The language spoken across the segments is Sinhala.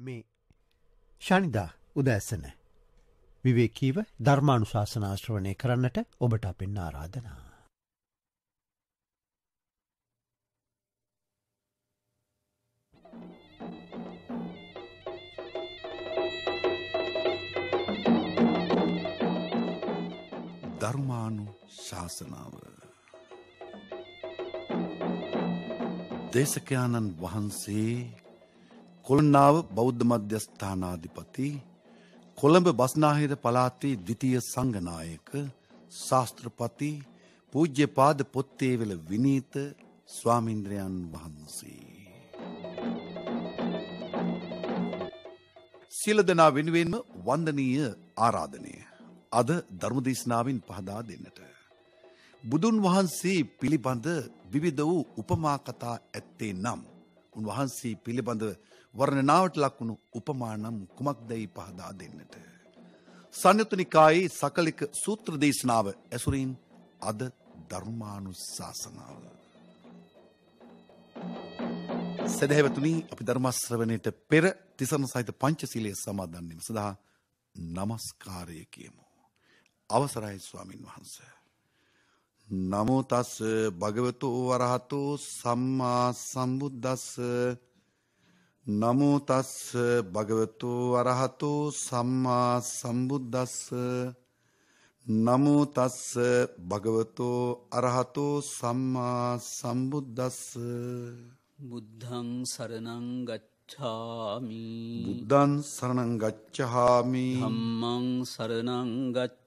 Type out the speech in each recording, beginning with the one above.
මේ ශනිදා උදැස්සන විවේකීව ධර්මාණු ශාසනාශ්‍රවනය කරන්නට ඔබට අපෙන් ආරාධනා. ධර්මානු ශාසනාව දේශකයාණන් වහන්සේ කොළන්නාව බෞද්ධ මධ්‍යස්ථානාධිපති කොළඹ බස්නාහිර පලාතේ ද්විතීය සංගනායක ශාස්ත්‍රපති පූජ්‍ය පාද පොත්තේවෙල විනීත ස්වාමින්ද්‍රයන් වහන්සේ. සියල දෙනා වෙනුවෙන්ම වන්දනීය ආරාධනය. අද ධර්මදේශනාවෙන් පහදා දෙන්නට. බුදුන් වහන්සේ පිළිබඳ විවිධ වූ උපමා කතා ඇත්තේ නම් උන්වහන්සේ පිළිබඳ වර්ණනාවට ලක්වුණු උපමානම් කුමක්දැයි පහදා දෙන්නට. සංයුතනිකායේ සකලික සූත්‍ර දේශනාව ඇසුරින් අද ධර්මානු ශාසනාව. සැදැහැවතුනී අපි ධර්මශ්‍රවනයට පෙර තිසරණ සහිත පංචසිලේ සමාදන්නෙම සඳහා නමස්කාරය කියමු. අවසරයි ස්වාමින් වහන්ස. නමෝතස් භගවතු වරහතු සම්මා සම්බුද්ධස්ස නමෝතස්ස භගවතු අරහතු සම්මා සම්බුද්ධස්ස නමෝතස්ස භගවතෝ අරහතු සම්මා සම්බුද්ධස්ස බුද්ධං සරනංගච්ඡාමි බුද්ධන් සරණංගච්චහාමි හම්මං සරනංගච්ඡාමි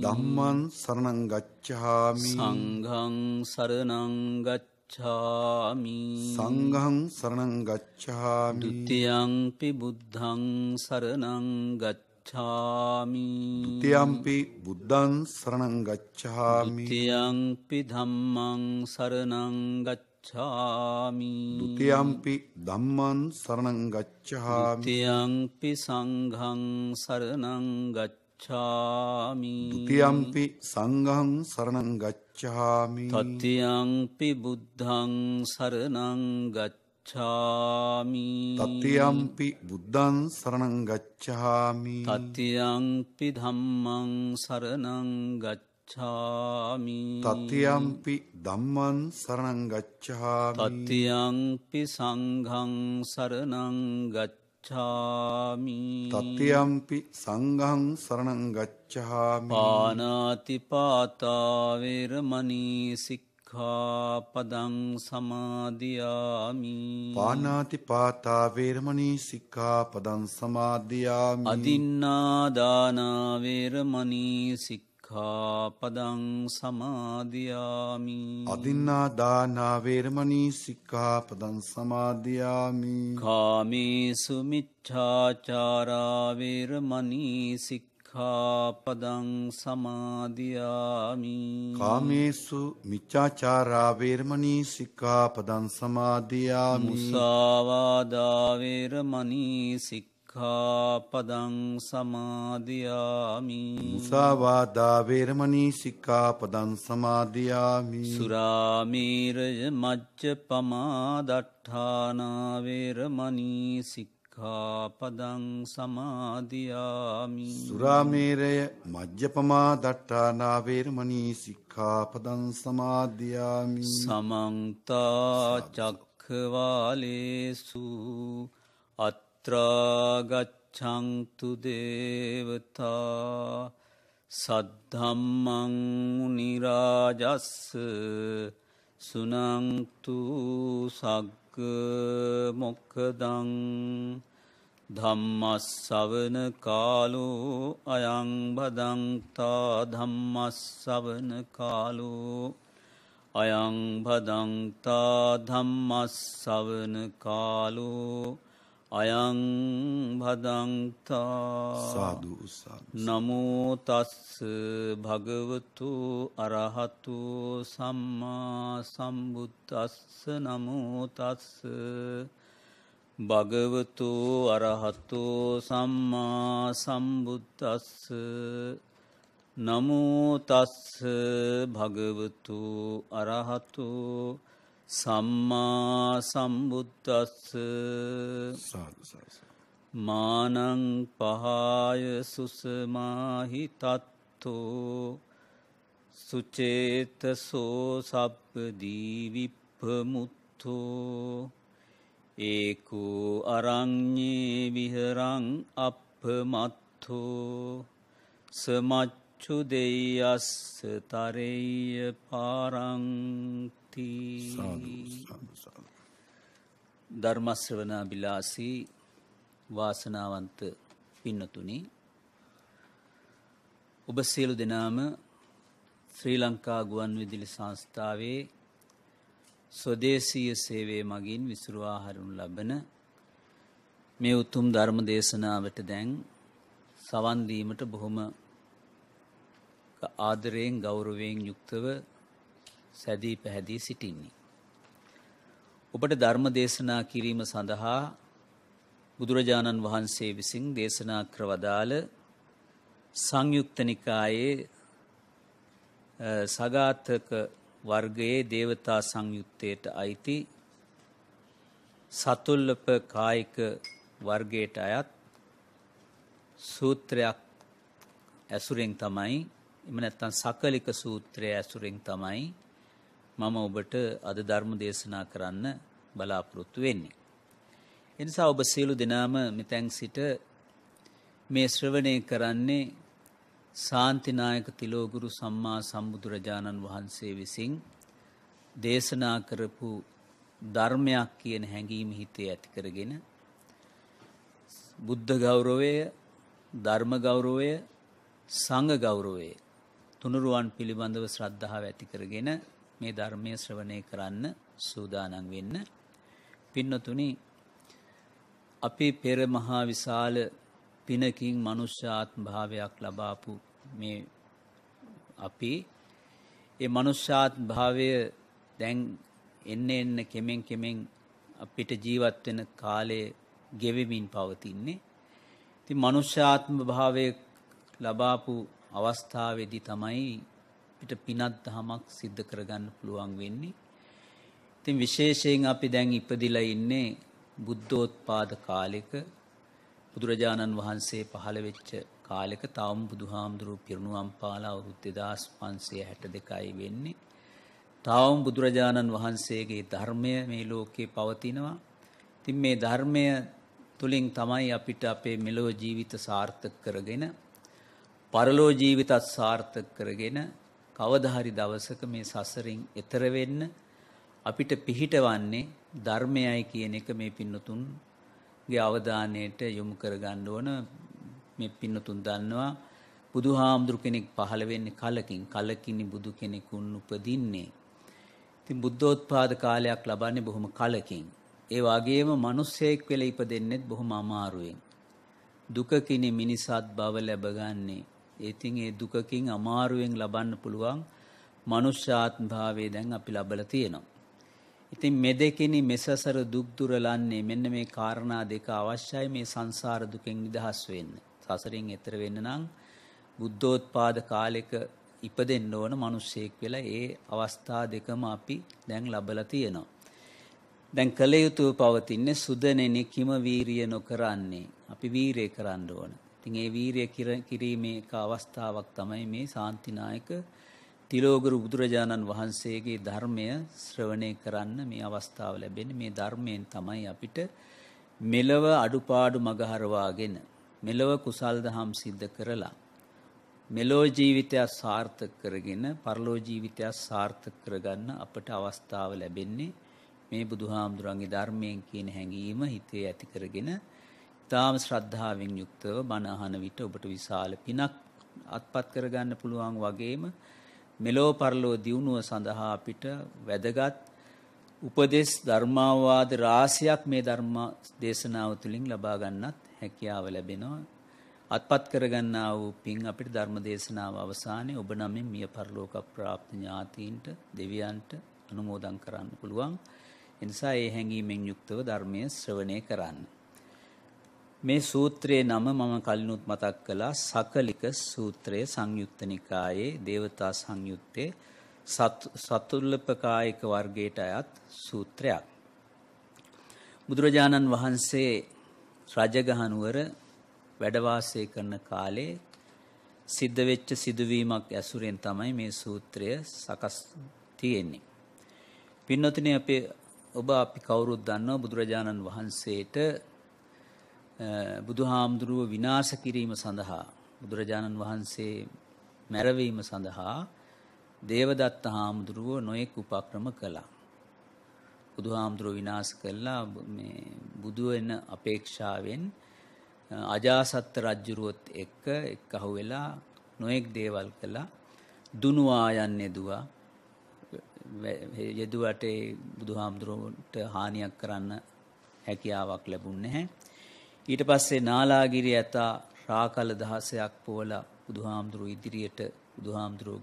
දම්මන් සරණංගච්චහාමි සංඝං සරනංගච්ඡාමි සංඝං සරණංගච්චහාමි දුතියංපි බුද්ධං සරනංගච්ඡාමි තියම්පි බුද්ධන් සරණංගච්චහාමි දුතියංපි ධම්මං සරනංගච්ඡාමි තියම්පි දම්මන් සරණංගච්චහාමි තියංපි සංඝං සරනංගච්ඡාමි තියම්පි සංඝං සරණංගච්චහාමි තත්තියංපි බුද්ධං සරනංගච්ඡාමි තත්තියම්පි බුද්ධන් සරණංගච්චහාමි තත්තියංපි ධම්මං සරනංගච්ඡාමි තත්තියම්පි දම්මන් සරණංගච්චහාමි තත්තියංපි සංඝං සරනංගච්ඡාමි තත්තියම්පි සංඝං සික්ඛාපදං සමාදියාමි පානාති පාතා වේරමණී සික්ඛාපදං සමාදියාමි අදින්නාදානාවේරමනී සික්ඛාපදං සමාදියාමි අදින්නා දානා වේරමණී සික්ඛාපදං සමාදියාමි. කාමේසු මිච්ඡාචාරාවේරමනී සික්ඛාපදං සමාදියාමි. කාමේසු මිච්ඡාචාරා වේරමණී සික්ඛාපදං සමාදියාමි. මුසාවාදාවේරමනී සික්ඛාපදං සමාදියාමි. මුසාවාදා වේරමණී සික්ඛාපදං සමාදියාමි. සුරාමීරය මජ්්‍ය පමාදට්ඨානාවේරමනී සික්ඛාපදං සමාධයාමි සුරාමේරය මජ්්‍යපමා දට්ටානා වේරමණී සික්ඛාපදං සමාදියාමි. සමන්තා චක්ඛවාලේසු අත්‍රාගච්ඡන්තු දේවතා සද්ධම්මං නිරාජස්ස සුනන්තු සග්ග මොක්කදං ධම්මස්සවන කාලෝ අයං බදන්තා ධම්මස්සවන කාලෝ අයං භදන්තා ධම්මස්සවන කාලෝ අයං සාදු නමෝතස්ස භගවතු අරහතු සම්මා සම්බුද්දස්ස නමෝතස්ස භගවතු අරහතු සම්මා සම්බුද්දස්ස නමෝතස්ස භගවතු අරහතු සම්මා සම්බුද්දස්ස මානං පහාය සුසමාහි තත්තෝ සුචේතසෝ සප්පදී විප්පමුත්තෝ ඒකෝ අරං්ඥේ විහරං අපමත්තෝ සමච්චු දෙයස්ස තරෙය පාරංති ධර්මශ්‍රවනා බිලාසී වාසනාවන්ත පින්නතුනි. ඔබ සියලු දෙනාම ශ්‍රී ලංකා ගුවන් විදිලි සංස්ථාවේ ස්වදේශීය සේවය මගින් විසුරුවා හරුණු ලබන මේ උතුම් ධර්ම දේශනාවට දැන් සවන්දීමට බොහොම ආදරයෙන් ගෞරවයෙන් යුක්තව සැදී පැහැදී සිටින්නේ. ඔබට ධර්ම දේශනා කිරීම සඳහා බුදුරජාණන් වහන්සේ විසින් දේශනා ක්‍රවදාල සංයුක්තනිකායේ සගාතක වර්ගයේ දේවතා සංයුත්තයට අයිති සතුල්ලප කායික වර්ගයට අයත් සූත්‍රයක් ඇසුරෙන් තමයි එම නැත්තම් සකලික සූත්‍රය ඇසුරෙන් තමයි මම ඔබට අද ධර්ම දේශනා කරන්න බලාපොරොත්තු වෙන්නේ. එනිසා ඔබ සියලු දෙනාම මෙතැන් සිට මේ ශ්‍රවණය කරන්නේ සාන්තිනායක තිලෝගුරු සම්මා සම්බුදුරජාණන් වහන්සේ විසින් දේශනා කරපු ධර්මයක් කියන හැඟීම හිතේ ඇති කරගෙන බුද්ධ ගෞරවය ධර්ම ගෞරවය සංඝ ගෞරවය තුනුරුවන් පිළිබඳව ශ්‍රද්ධාව ඇති කරගෙන මේ ධර්මය ශ්‍රවණය කරන්න සූදානම් වෙන්න පින්නතුනි අපි පෙර මහා විශාල පිනකින් මනුෂ්‍යාත්ම භාවයක් ලබාපු මේ අපි ඒ මනුෂ්‍යාත්ම භාවය දැන් එන්න එන්න කෙමෙන් කෙමෙන් අපිට ජීවත් වෙන කාලය ගෙවෙමින් පවතින්නේ. ඉතින් මනුෂ්‍යාත්ම භාවය ලබාපු අවස්ථාවේදී තමයි පිට පිනත් දහමක් සිද්ධ කරගන්න පුළුවන් වෙන්නේ. ඉතින් විශේෂයෙන් අපි දැන් ඉපදිලා ඉන්නේ බුද්ධෝත්පාද කාලෙක බුදුරජාණන් වහන්සේ පහළ වෙච්ච කාලෙක තවම බුදුහාමුදුරු පිරිනුවම් පාලා අවුරුදු 2562යි වෙන්නේ. තවම බුදුරජාණන් වහන්සේගේ ධර්මය මේ ලෝකේ පවතිනවා. ඉතින් මේ ධර්මය තුලින් තමයි අපිට අපේ මෙලොව ජීවිත සාර්ථක කරගෙන පරලෝ ජීවිතත් සාර්ථක කරගෙන කවදා හරි දවසක මේ සසරින් එතර වෙන්න අපිට පිහිටවන්නේ ධර්මයයි කියන එක මේ පින්නතුන්ගේ අවධානයට යොමු කරගන්න ඕන. මේ පින්නතුන් දන්නවා බුදුහාමුදුරු කෙනෙක් පහළ වෙන්නේ කලකින්. කලකිනි බුදු කෙනෙකුන් උපදින්නේ. ඉතින් බුද්ධෝත්පාද කාලයක් ලබන්නේ බොහොම කලකින්. ඒ වගේම මිනිස්සෙක් වෙලා ඉපදෙන්නෙත් බොහොම අමාරුවෙන්. දුකකිනි මිනිසත් බව ලැබගන්නේ ඉතින් ඒ දුකකින් අමාරුවෙන් ලබන්න පුළුවන් මනුෂ්‍යාත්ම භාවය දැන් අපි ලබලා තියෙනවා ඉතින් මෙදෙකිනි මෙසසර දුක් දුරලන්නේ මෙන්න මේ කාරණා දෙක අවශ්‍යයි මේ සංසාර දුකෙන් නිදහස් වෙන්න. සසරින් එතර වෙන්න නම් බුද්ධෝත්පාද කාලෙක ඉපදෙන්න ඕන මිනිස්සෙක් වෙලා ඒ අවස්ථා දෙකම අපි දැන් ලබලා තියෙනවා. දැන් කල යුතුව පවතින්නේ සුදනෙනි කිම වීරිය නොකරන්නේ. අපි වීරය කරන්න ඕන. ඉතින් ඒ වීරිය කිරීමේ එක අවස්ථාවක් තමයි මේ සාන්තිනායක තිලෝගුරු බුදුරජාණන් වහන්සේගේ ධර්මය ශ්‍රවණය කරන්න මේ අවස්ථාව ලැබෙන්නේ. මේ ධර්මයෙන් තමයි අපිට මෙලව අඩුපාඩු මගහරවාගෙන මෙලව කුසල් දහම් සිද්ධ කරලා මෙලෝ ජීවිතයක් සාර්ථක කරගෙන පරලෝ ජීවිතයක් සාර්ථක කරගන්න අපට අවස්ථාව ලැබෙන්නේ මේ බුදුහාමුදුරන්ගේ ධර්මයෙන් කියන හැඟීම හිතේ ඇති කරගෙන ඊටාම ශ්‍රද්ධාවෙන් යුක්තව බණ අහන විට ඔබට විශාල පිනක් අත්පත් කරගන්න පුළුවන් වගේම මෙලෝ පරලෝ දියුණුව සඳහා අපිට වැදගත් උපදෙස් ධර්මාවාද රාශියක් මේ ධර්ම දේශනාව තුළින් ලබා ගන්නත් හැකියාව ලැබෙනවා. අත්පත් කරගන්නා වූ පින් අපිට ධර්ම දේශනාව අවසානයේ ඔබ නමින් මිය පරලෝක ප්‍රාප්ත ඥාතීන්ට දෙවියන්ට අනුමෝදන් කරන්න පුළුවන්. එනිසා ඒ හැඟීමෙන් යුක්තව ධර්මය ශ්‍රවණය කරන්න. මේ සූත්‍රයේ නම මම කලිනුත් මතක් කළා සකලික සූත්‍රය සංයුක්ත නිකායේ දේවතා සංයුත්තේ සතුල්ලපකායක වර්ගයට අයත් සූත්‍රයක්. බුදුරජාණන් වහන්සේ රජගහනුවර වැඩවාසය කරන කාලේ සිද්ධ වෙච්ච සිදුවීමක් ඇසුරෙන් තමයි මේ සූත්‍රය සකස් තියෙන්නේ. පින්නොතිනේ අපේ ඔබ අපි කවුරුත් දන්නවා බුදුරජාණන් වහන්සේට බුදුහාමුදුරුව විනාශ කිරීම සඳහා බුදුරජාණන් වහන්සේ මැරවීම සඳහා දේවදත්ත හාමුදුරුව නොයෙක් උපක්‍රම කළා. බුදුහාමුදුරුව විනාශ කළා මේ බුදු වෙන අපේක්ෂාවෙන් අජාසත්ත රජ්ජුරුවොත් එක්ක එක්කහු වෙලා නොයෙක් දේවල් කළා දුනුවා යන්නේ දුවා යෙදුවට බුදුහාමුදුරුවන්ට හානියක් කරන්න හැකියාවක් ලැබුණ නැහැ. ඊට පස්සේ නාලාගිරි ඇතා රාකල දහසයක් පෝල බුදුහාමුදුරුව ඉදිරියට බුදුහාමුදුරුව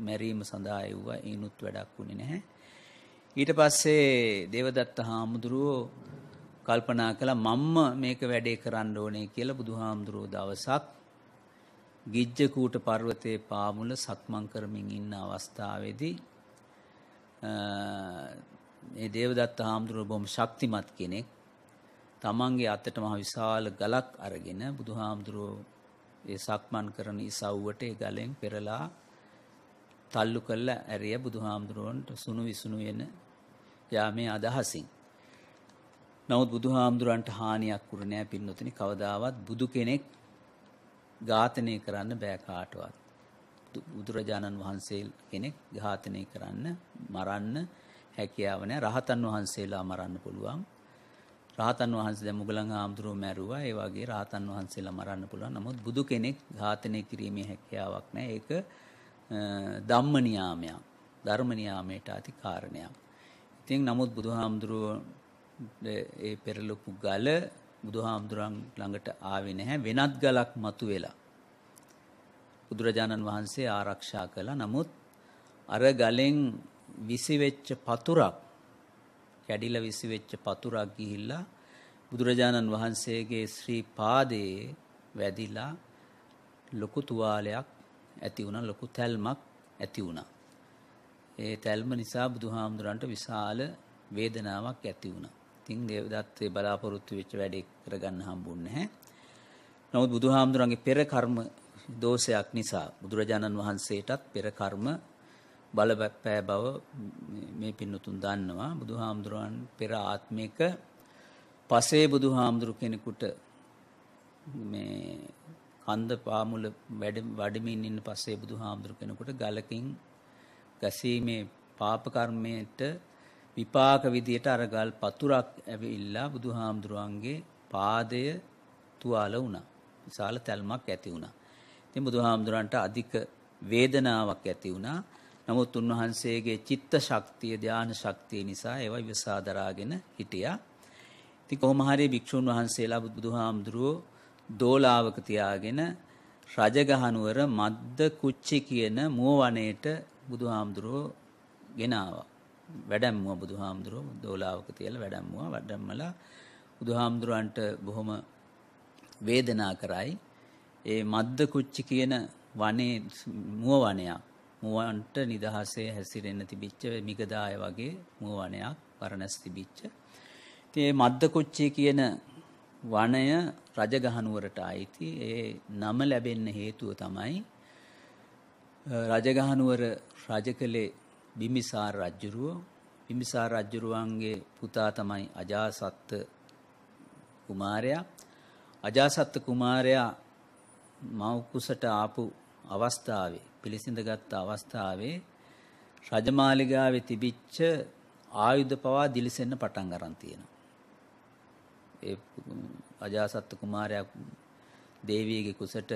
මැරීම සඳහා එව්වා ඒනුත් වැඩක් වුණේ නැහැ. ඊට පස්සේ දේවදත්ත හාමුදුරුවෝ කල්පනා කළා මම්ම මේක වැඩේ කරන්න ඕනේ කියලා බුදුහාමුදුරුවෝ දවසක් ගිජ්ජකූට පර්වතයේ පාමුල සක්මන් කරමින් ඉන්න අවස්ථාවේදී මේ දේවදත්ත හාමුදුරුව බොහොම ශක්තිමත් කෙනෙක්. තමන්ගේ අතට මහ විශාල ගලක් අරගෙන බුදුහාමුදුරුව ඒ සක්මන් කරන ඉසව්වට ඒ ගලෙන් පෙරලා තල්ලු කළ ඇරිය බුදුහාමුදුරුවන්ට සුණු විසුණු වෙන යාමේ අදහසින්. නමුත් බුදුහාමුදුරන්ට හානියක් වුණ නෑ පින්නොතිනි කවදාවත් බුදු කෙනෙක් ඝාතනය කරන්න බෑ කාටවත්. බුදුරජාණන් වහන්සේ කෙනෙක් ඝාතනය කරන්න මරන්න හැකියාව නැහැ. රහතන් වහන්සේලා මරන්න පුළුවන්. රහතන් වහන්සේ දැන් මුගලන් ආමතුරු මැරුවා. ඒ වගේ රහතන් වහන්සේලා මරන්න පුළුවන්. නමුත් බුදු කෙනෙක් ඝාතනය කිරීමේ හැකියාවක් නැහැ. ඒක ධම්ම නියාමයක්. ධර්ම නියාමයට අති කාරණයක්. ඉතින් නමුත් බුදුහාමුදුරුවෝ ඒ පෙරලපු ගල බුදුහාමුදුරන් ළඟට ආවේ නැහැ. වෙනත් ගලක් මතුවෙලා බුදුරජාණන් වහන්සේ ආරක්ෂා කළා. නමුත් අර ගලෙන් විසිවෙච්ච පතුරක් කැඩිලා විසිවෙච්ච පතුරක් ගිහිල්ලා බුදුරජාණන් වහන්සේගේ ශ්‍රී පාදයේ වැදිලා ලොකු තුවාලයක් ඇති වුණා ලොකු තැල්මක් ඇති වුණා. ඒ තැල්ම නිසා බුදුහාමුදුරන්ට විශාල වේදනාවක් ඇති වුණා. ඉතින් දේවදත්තේ බලාපොරොත්තු වෙච්ච වැඩේ කරගන්න හම්බුන්නේ නැහැ. නමුත් බුදුහාමුදුරන්ගේ පෙර කර්ම දෝෂයක් නිසා බුදුරජාණන් වහන්සේටත් පෙර කර්ම බලපෑ බව මේ පින්නතුන් දන්නවා බුදුහාමුදුරන් පෙර ආත්මික පසේ බුදුහාමුදුරු කෙනෙකුට මේ කන්ද පාමුල වැඩ වඩමින් ඉන්න පස්සේ බුදුහාමුදුරු කෙනෙකුට ගලකින් ගැසීමේ පාප කර්මයට විපාක විදියට අර ගල් පතුරක් ඇවිල්ලා බුදුහාමුදුරුවන්ගේ පාදය තුවාල වුණා. විශාල තැල්මක් ඇති වුණා. ඉතින් බුදුහාමුදුරන්ට අධික වේදනාවක් ඇති වුණා. නමුත් උන්වහන්සේගේ චිත්ත ශක්තිය ධාන ශක්තිය නිසා ඒවා ඉවසා දරාගෙන හිටියා. ඉතින් කොහොම හරි භික්ෂුන් වහන්සේලා බුදුහාමුදුරුවෝ දෝලාවක තියාගෙන රජගහනුවර මද්ද කුච්චි කියන මුව වනයේට බුදුහාමුදුරුවෝ ගෙනාවා. වැඩැම්මුව බුදුහාමුදුරුවෝ දෝලාවක තියලා වැඩැම්මුවා. වැඩැම්මලා බුදුහාමුදුරුවන්ට බොහොම වේදනා කරයි. ඒ මද්ද කුච්චි කියන වනේ මුව වනයක්. මුවන්ට නිදහසේ හැසිරෙන්න තිබිච්ච මිගදාය වගේ මුව වනයක් වරණස් තිබිච්ච. ඉතින් මේ මද්ද කුච්චි කියන වනය රජගහනුවරට අයිති. ඒ නම ලැබෙන්න හේතුව තමයි රජගහනුවර රජ කළේ බිම්බිසාර රජුරුව. බිම්බිසාර රජුරුවන්ගේ පුතා තමයි අජාසත්ත කුමාරයා. අජාසත්ත කුමාරයා මව්කුසට ආපු අවස්ථාවේ පිළිසිඳගත් අවස්ථාවේ රජමාලිගාවේ තිබිච්ච ආයුධ පවා දිලිසෙන්න පටන් අරන් තියෙනවා. ඒ අජාසත්ත කුමාරයා දේවියගේ කුසට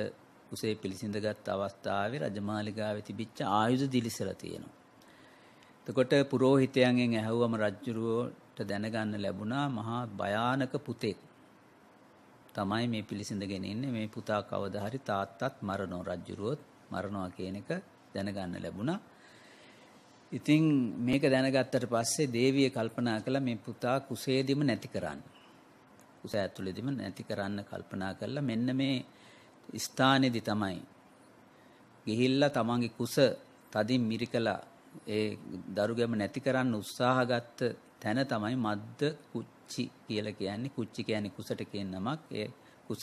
කුසේ පිළිසිඳගත් අවස්ථාවේ රජමාලිගාවේ තිබිච්ච ආයුධ දිලිසලා තියෙනවා. එතකොට පුරෝහිතයන්ගෙන් ඇහුවම රජුරුවට දැනගන්න ලැබුණා මහා භයානක පුතෙක් තමයි මේ පිළිසිඳගෙන ඉන්නේ මේ පුතා කවදා හරි තාත්තත් මරණෝ රජුරුවොත් මරණවා කියන එක දැනගන්න ලැබුණා. ඉතින් මේක දැනගත්තට පස්සේ දේවිය කල්පනා කළා මේ පුතා කුසේදිම නැති කරන්න. කුස ඇතුළේදිම නැති කරන්න කල්පනා කළා මෙන්න මේ ස්ථානයේදී තමයි ගිහිල්ලා තමන්ගේ කුස තදින් මිරිකලා ඒ දරුගැම නැති කරන්න උත්සාහ ගත්ත තැන තමයි මද්ද කුච්ච කුච්චි කියලා කියන්නේ කුච්චි කියන්නේ කුසට කියන නමක්. ඒ කුස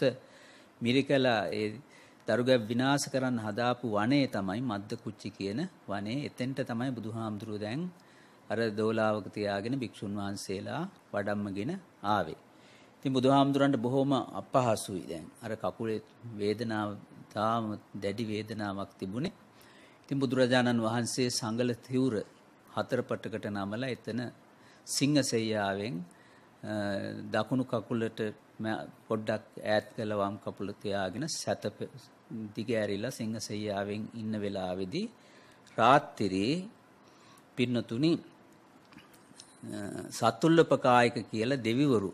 මිරිකලා ඒ දරුගැබ් විනාශ කරන්න හදාපු වනයේ තමයි මද්ද කුච්චි කියන වනේ. එතෙන්ට තමයි බුදුහාමුදුරුවෝ දැන් අර දෝලාවක තියාගෙන භික්ෂුන් වහන්සේලා වඩම්මගෙන ආවේ. ඉතින් බුදුහාමුදුරන්ට බොහොම අපහසුයි දැන්. අර කකුලේ වේදනාව තාම දැඩි වේදනාවක් තිබුණේ. ඉතින් බුදුරජාණන් වහන්සේ සංගල තිවුර හතර පටකට නමලා එතන සිංහසෙයියාවෙන් දකුණු කකුලට පොඩ්ඩක් ඈත් කළ වම් කකුල තියාගෙන සැතප දිග ඇරිලා සිංහසෙයියාවෙන් ඉන්න වෙලාවේදී රාත්‍රියේ පින්නතුනි සතුල්ලපකායක කියලා දෙවිවරු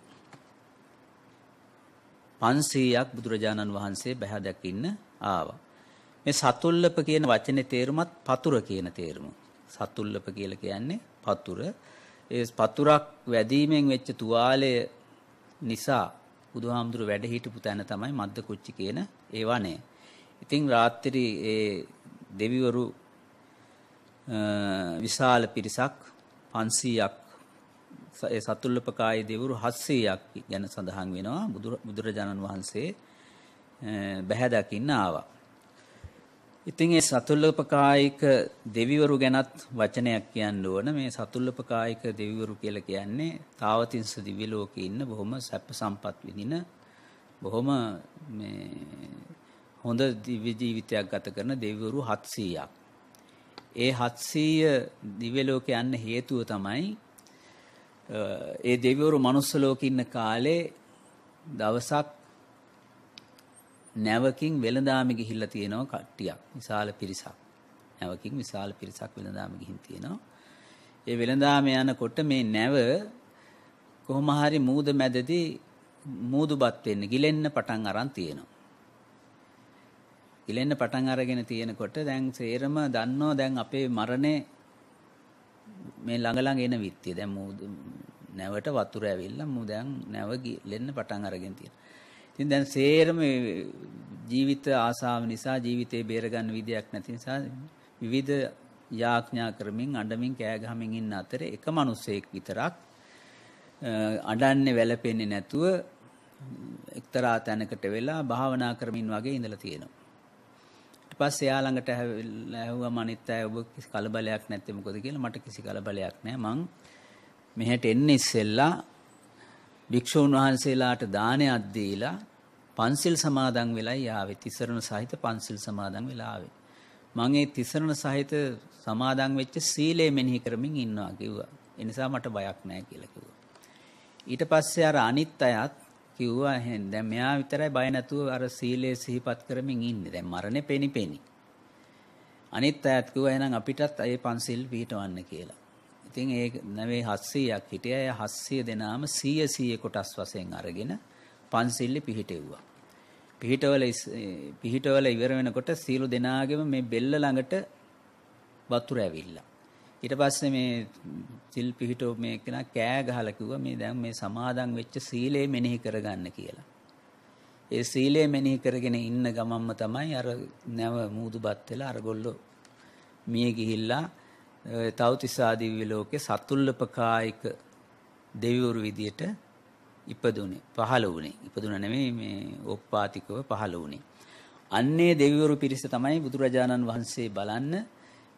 500ක් බුදුරජාණන් වහන්සේ බැහැ දකින්න ආවා. මේ සතුල්ලප කියන වචනේ තේරුමත් පතුර කියන තේරුම. සතුල්ලප කියලා කියන්නේ පතුර. ඒ පතුරක් වැදීමෙන් වෙච්ච තුවාලය නිසා බුදුහාමුදුර වැඩ හිටපු තැන තමයි මද්ද කුච්චි කියන ඒ වනේ. ඉතින් රාත්‍රී ඒ දෙවිවරු විශාල පිරිසක් 500ක් ඒ සතුල්ලපකායි දෙවිවරු 700ක් ගැන සඳහන් වෙනවා බුදුරජාණන් වහන්සේ බැහැ දකින්න ආවා. ඉතින් ඒ සතුල්ලපකායික දෙවිවරු ගැනත් වචනයක් කියන්න ඕන මේ සතුල්ලපකායික දෙවිවරු කියලා කියන්නේ තාවතින්ස දිව්‍ය ලෝකේ ඉන්න බොහොම සැප සම්පත් විඳින බොහොම මේ හොඳ දිව්‍ය ජීවිතයක් ගත කරන දෙවිවරු 700ක්. ඒ 700 දිව්‍ය ලෝකේ යන්න හේතුව තමයි ඒ දෙවිවරු මනුස්ස ලෝකේ ඉන්න කාලේ දවසක් නැවකින් වෙළඳාමි ගිහිල්ලා තියෙනවා කට්ටියක් විශාල පිරිසක්. නැවකින් විශාල පිරිසක් වෙළඳාමි ගිහින් තියෙනවා. ඒ වෙළඳාම යනකොට මේ නැව කොහොම හරි මූද මැදදී මූදුපත් වෙන්න ගිලෙන්න පටන් අරන් තියෙනවා. ගිලෙන්න පටන් අරගෙන තියෙනකොට දැන් සේරම දන්නෝ දැන් අපේ මරණේ මේ ළඟ ළඟ එන විත්තිය. දැන් මූද නැවට වතුර ඇවිල්ලා මූ දැන් නැව ගිලෙන්න පටන් අරගෙන තියෙනවා. ඉතින් දැන් සේරම ජීවිත ආසාව නිසා ජීවිතේ බේරගන්න විදියක් නැති නිසා විවිධ යාඥා කරමින් අඬමින් කෑ ගහමින් ඉන්න අතරේ එක මිනිසෙක් විතරක් අඬන්නේ වැළපෙන්නේ නැතුව එක්තරා තැනකට වෙලා භාවනා කරමින් වගේ ඉඳලා තියෙනවා. ඊට පස්සේ එයා ළඟට ඇහුවම අනිත් අය ඔබ කිසි කලබලයක් නැත්තේ මොකද කියලා මට කිසි කලබලයක් නැහැ. මං මෙහෙට එන්නේ ඉස්සෙල්ලා භික්ෂූන් වහන්සේලාට දානයක් දීලා පන්සිල් සමාදන් වෙලයි ආවේ. තිසරණ සහිත පන්සිල් සමාදන් වෙලා ආවේ. මම ඒ තිසරණ සහිත සමාදන් වෙච්ච සීලය මෙනෙහි කරමින් ඉන්නවා කිව්වා. ඒ නිසා මට බයක් නැහැ කියලා කිව්වා. ඊට පස්සේ අර අනිත් අයත් කිව්වා දැන් මෙයා විතරයි බය නැතුව අර සීලය සිහිපත් කරමින් ඉන්නේ. දැන් මරණේ පෙනි පෙනි. අනිත් අයත් කිව්වා එහෙනම් අපිටත් ඒ පන්සිල් පිටවන්න කියලා. ඉතින් ඒ නැවේ 700ක් හිටියා. ඒ 700 දෙනාම 100 100 කොටස් වශයෙන් අරගෙන පන්සිල්ලි පිහිටෙව්වා. පිහිටවල පිහිටවල ඉවර වෙනකොට සීළු දෙනාගේම මේ බෙල්ල ළඟට වතුර ඇවිල්ලා. ඊට පස්සේ මේ සිල් පිහිටෝ මේ කෙනා කෑ ගහලා කිව්වා මේ දැන් මේ සමාදන් වෙච්ච සීලය මෙනෙහි කරගන්න කියලා. ඒ සීලය මෙනෙහි කරගෙන ඉන්න ගමම්ම තමයි අර නැව මූදුපත් වෙලා අරගොල්ලෝ මිය ගිහිල්ලා තවතිසා දිව්‍ය ලෝකේ සතුල්ලපකායික දෙවිවරු විදියට ඉපදුනේ පහළ වුණේ ඉපදුන නෙමෙයි මේ ඕප්පාතිකව පහළ වුණේ අන්නේ දෙවිවරු පිරිස තමයි බුදුරජාණන් වහන්සේ බලන්න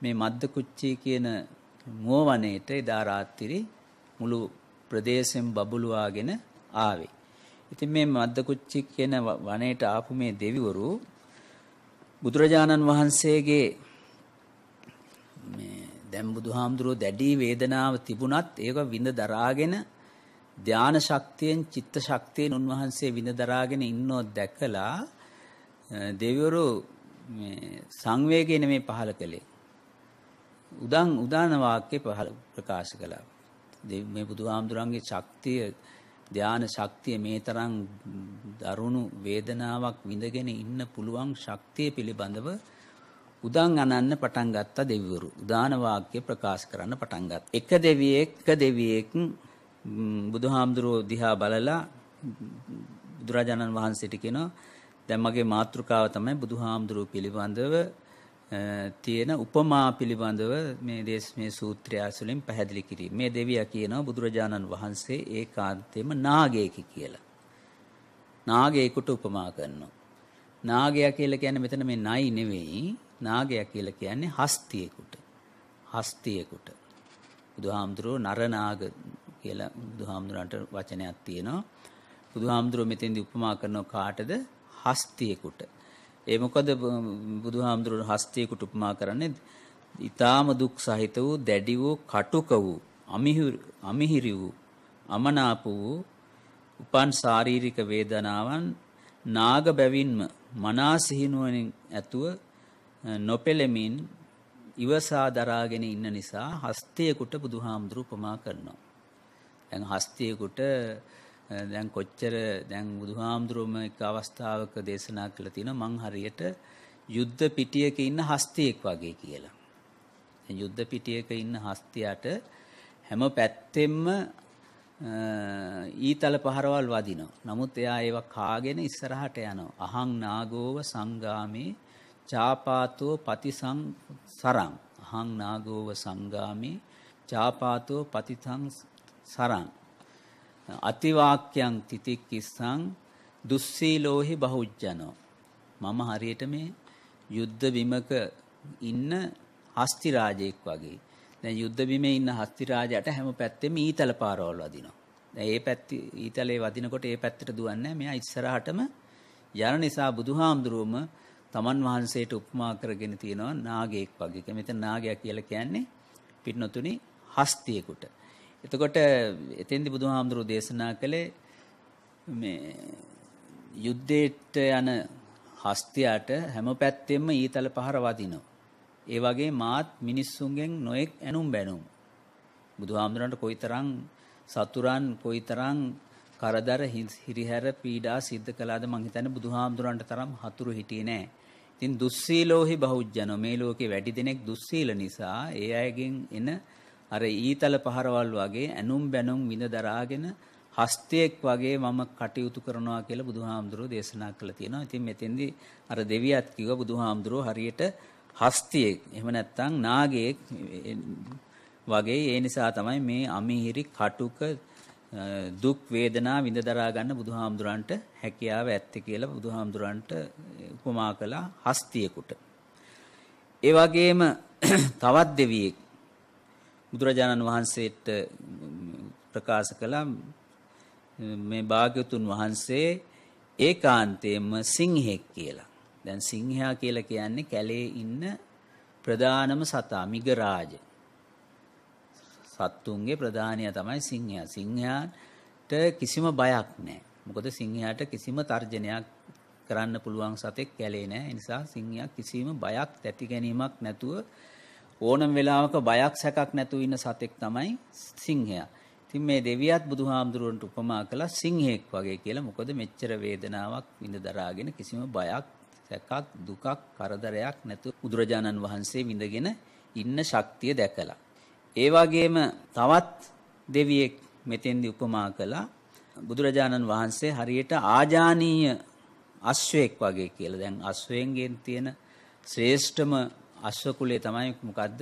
මේ මද්ද කුච්චේ කියන මුවවනේට එදා රාත්‍රී මුළු ප්‍රදේශෙන් බබළුවාගෙන ආවේ. ඉතින් මේ මද්ද කුච්චි කියන වනයේට ආපු මේ දෙවිවරු බුදුරජාණන් වහන්සේගේ මේ දැන් බුදුහාමුදුරුවෝ දැඩි වේදනාව තිබුණත් ඒක විඳ දරාගෙන ධාන ශක්තියෙන් චිත්ත ශක්තියෙන් උන්වහන්සේ විඳ දරාගෙන ඉන්නෝ දැකලා දෙවිවරු මේ සංවේගය නෙමේ පහල කළේ උදන් උදාන වාක්‍ය පහල ප්‍රකාශ කළා මේ බුදුහාමුදුරන්ගේ ශක්තිය ධාන ශක්තිය මේ තරම් දරුණු වේදනාවක් විඳගෙන ඉන්න පුළුවන් ශක්තිය පිළිබඳව උදන් අනන්න පටන් ගත්ත දෙවිවරු. උදාන වාක්‍ය ප්‍රකාශ කරන්න පටන් ගත්තා. එක දෙවියෙක් එක දෙවියෙක් බුදුහාමුදුරුවෝ දිහා බලලා බුදුරජාණන් වහන්සේට කියනවා දැන් මගේ මාතෘකාව තමයි බුදුහාමුදුරුවෝ පිළිබඳව තියෙන උපමා පිළිබඳව මේ දේශ මේ සූත්‍රය ඇසුලින් පැහැදිලි කිරීම. මේ දෙවියා කියනවා බුදුරජාණන් වහන්සේ ඒකාන්තයෙන්ම නාගයෙකි කියලා. නාගයෙකුට උපමා කරනවා. නාගයා කියලා කියන්නේ මෙතන මේ නයි නෙවෙයි. නාගයා කියලා කියන්නේ හස්තියෙකුට. හස්තියෙකුට. බුදුහාමුදුරුවෝ නරනාග කියලා බුදුහාමුදුරන්ට වචනයක් තියෙනවා. බුදුහාමුදුරුවෝ මෙතෙන්දී උපමා කරන කාටද? හස්තියෙකුට. ඒ මොකද බුදුහාමුදුරුවෝ හස්තියෙකුට උපමා කරන්නේ ඊ타ම දුක් සහිත වූ දැඩි වූ කටුක වූ අමිහිරි වූ අමනාප වූ උපන් ශාරීරික වේදනාවන් නාග බැවින්ම මනා සිහිනුවණින් ඇතුව නොපෙළෙමින් ඉවසා දරාගෙන ඉන්න නිසා හස්තියෙකුට බුදුහාමුදුරු උපමා කරනවා. දැන් හස්තියෙකුට දැන් කොච්චර දැන් බුදුහාමුදුරුවම එක අවස්ථාවක දේශනා කළා තියෙනවා මං හරියට යුද්ධ පිටියක ඉන්න හස්තියෙක් වගේ කියලා. දැන් යුද්ධ පිටියක ඉන්න හස්තියට හැම පැත්තෙම ඊතල පහරවල් වදිනවා. නමුත් එයා ඒවා කාගෙන ඉස්සරහට යනවා. අහං නාගෝව සංගාමේ චාපාතෝ පතිසං සරං. අහං නාගෝව සංගාමේ චාපාතෝ පතිසං සරං. අතිවාක්‍යං තිතික්කිස්සං දුස්සීලෝහි බහුජ්ජනෝ. මම හරියට මේ යුද්ධ බිමක ඉන්න හස්ති රාජයෙක් වගේ. දැන් යුද්ධ බිමේ ඉන්න හස්ති රාජයාට හැම පැත්තෙම ඊතල පාරවල් වදිනවා. දැන් ඒ පැත්ත ඊතලේ වදිනකොට ඒ පැත්තට දුවන්නේ මෙයා ඉස්සරහටම යන නිසා බුදුහාමුදුරුවම තමන් වහන්සේට උපමා කරගෙන තියෙනවා නාගයෙක් වගේ. මෙතන නාගයා කියලා කියන්නේ පිටනතුනි හස්තියෙකුට. එතකොට එතෙන්දි බුදුහාමුදුරුවෝ දේශනා කළේ මේ යුද්ධයට යන හස්තියට හැම පැත්තෙම ඊතල පහර වදිනවා. ඒ වගේ මාත් මිනිස්සුන්ගෙන් නොඑක් ඇනුම් බැනුම්. බුදුහාමුදුරන්ට කොයිතරම් සතුරන් කොයිතරම් කරදර හිරිහැර පීඩා සිද්ධ කළාද මං හිතන්නේ බුදුහාමුදුරන්ට තරම් හතුරු හිටියේ නෑ. ඉතින් දුස්සීලෝහි බහුජ්ජනෝ මේ ලෝකේ වැඩි දෙනෙක් දුස්සීල නිසා ඒ අයගෙන් එන අර ඊතල පහරවල් වගේ ඇනුම් බැනුම් විඳ දරාගෙන හස්තයෙක් වගේ මම කටයුතු කරනවා කියලා බුදුහාමුදුරුවෝ දේශනා කළා තියෙනවා. ඉතින් මෙතෙන්දී අර දෙවියත් කිව්ව බුදුහාමුදුරුවෝ හරියට හස්තියෙක් එහෙම නැත්නම් නාගයෙක් වගේ ඒ නිසා තමයි මේ අමිහිරි කටුක දුක් වේදනා විඳ දරා ගන්න බුදුහාමුදුරන්ට හැකියාව ඇත්තේ කියලා බුදුහාමුදුරන්ට උපමා කළා හස්තියෙකුට. ඒ වගේම තවත් දෙවියෙක් බුදුරජාණන් වහන්සේට ප්‍රකාශ කළා මේ භාග්‍යතුන් වහන්සේ ඒකාන්තයෙන්ම සිංහෙක් කියලා. දැන් සිංහයා කියලා කියන්නේ කැලේ ඉන්න ප්‍රධානම සතා මිගරාජ. සත්තුන්ගේ ප්‍රධානය තමයි සිංහයා. සිංහයාට කිසිම බයක් නැහැ. මොකද සිංහයාට කිසිම තර්ජනයක් කරන්න පුළුවන් සතෙක් කැලේ නැහැ. ඒ නිසා සිංහයා කිසිම බයක් තැති ගැනීමක් නැතුව ඕනම වෙලාවක බයක් සැකක් නැතුව ඉන්න සතෙක් තමයි සිංහයා. ඉතින් මේ දෙවියත් බුදුහාමුදුරුවන්ට උපමා කළා සිංහෙක් වගේ කියලා. මොකද මෙච්චර වේදනාවක් විඳ දරාගෙන කිසිම බයක් සැකක් දුකක් කරදරයක් නැතුව බුදුරජාණන් වහන්සේ විඳගෙන ඉන්න ශක්තිය දැකලා. ඒ වගේම තවත් දෙවියෙක් මෙතෙන්දි උපමා කළා බුදුරජාණන් වහන්සේ හරියට ආජානීය අශ්වයෙක් වගේ කියලා. දැන් අශ්වයෙන්ගෙන් තියෙන ශ්‍රේෂ්ඨම අශ්ව කුලය තමයි මොකද්ද?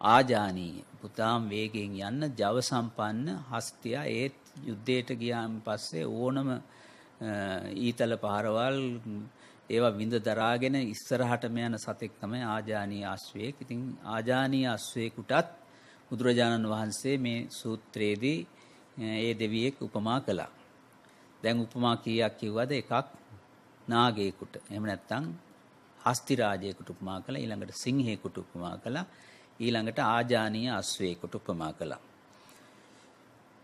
ආජානීය. පුතාම් වේගයෙන් යන්න ජව සම්පන්න හස්තියා ඒ යුද්ධයට ගියාන් පස්සේ ඕනම ඊතල පාරවල් ඒවා විඳ දරාගෙන ඉස්සරහටම යන සතෙක් තමයි ආජානීය අශ්වයෙක්. ඉතින් ආජානීය අශ්වයෙකුටත් බුදුරජාණන් වහන්සේ මේ සූත්‍රයේදී ඒ දෙවියෙක් උපමා කළා. දැන් උපමා කීයක් කිව්වද? එකක් නාගයෙකුට. එහෙම නැත්නම් හස්ති රාජයෙකුට උපමා කළා. ඊළඟට සිංහයෙකුට උපමා කළා. ඊළඟට ආජානීය අශ්වයෙකුට උපමා කළා.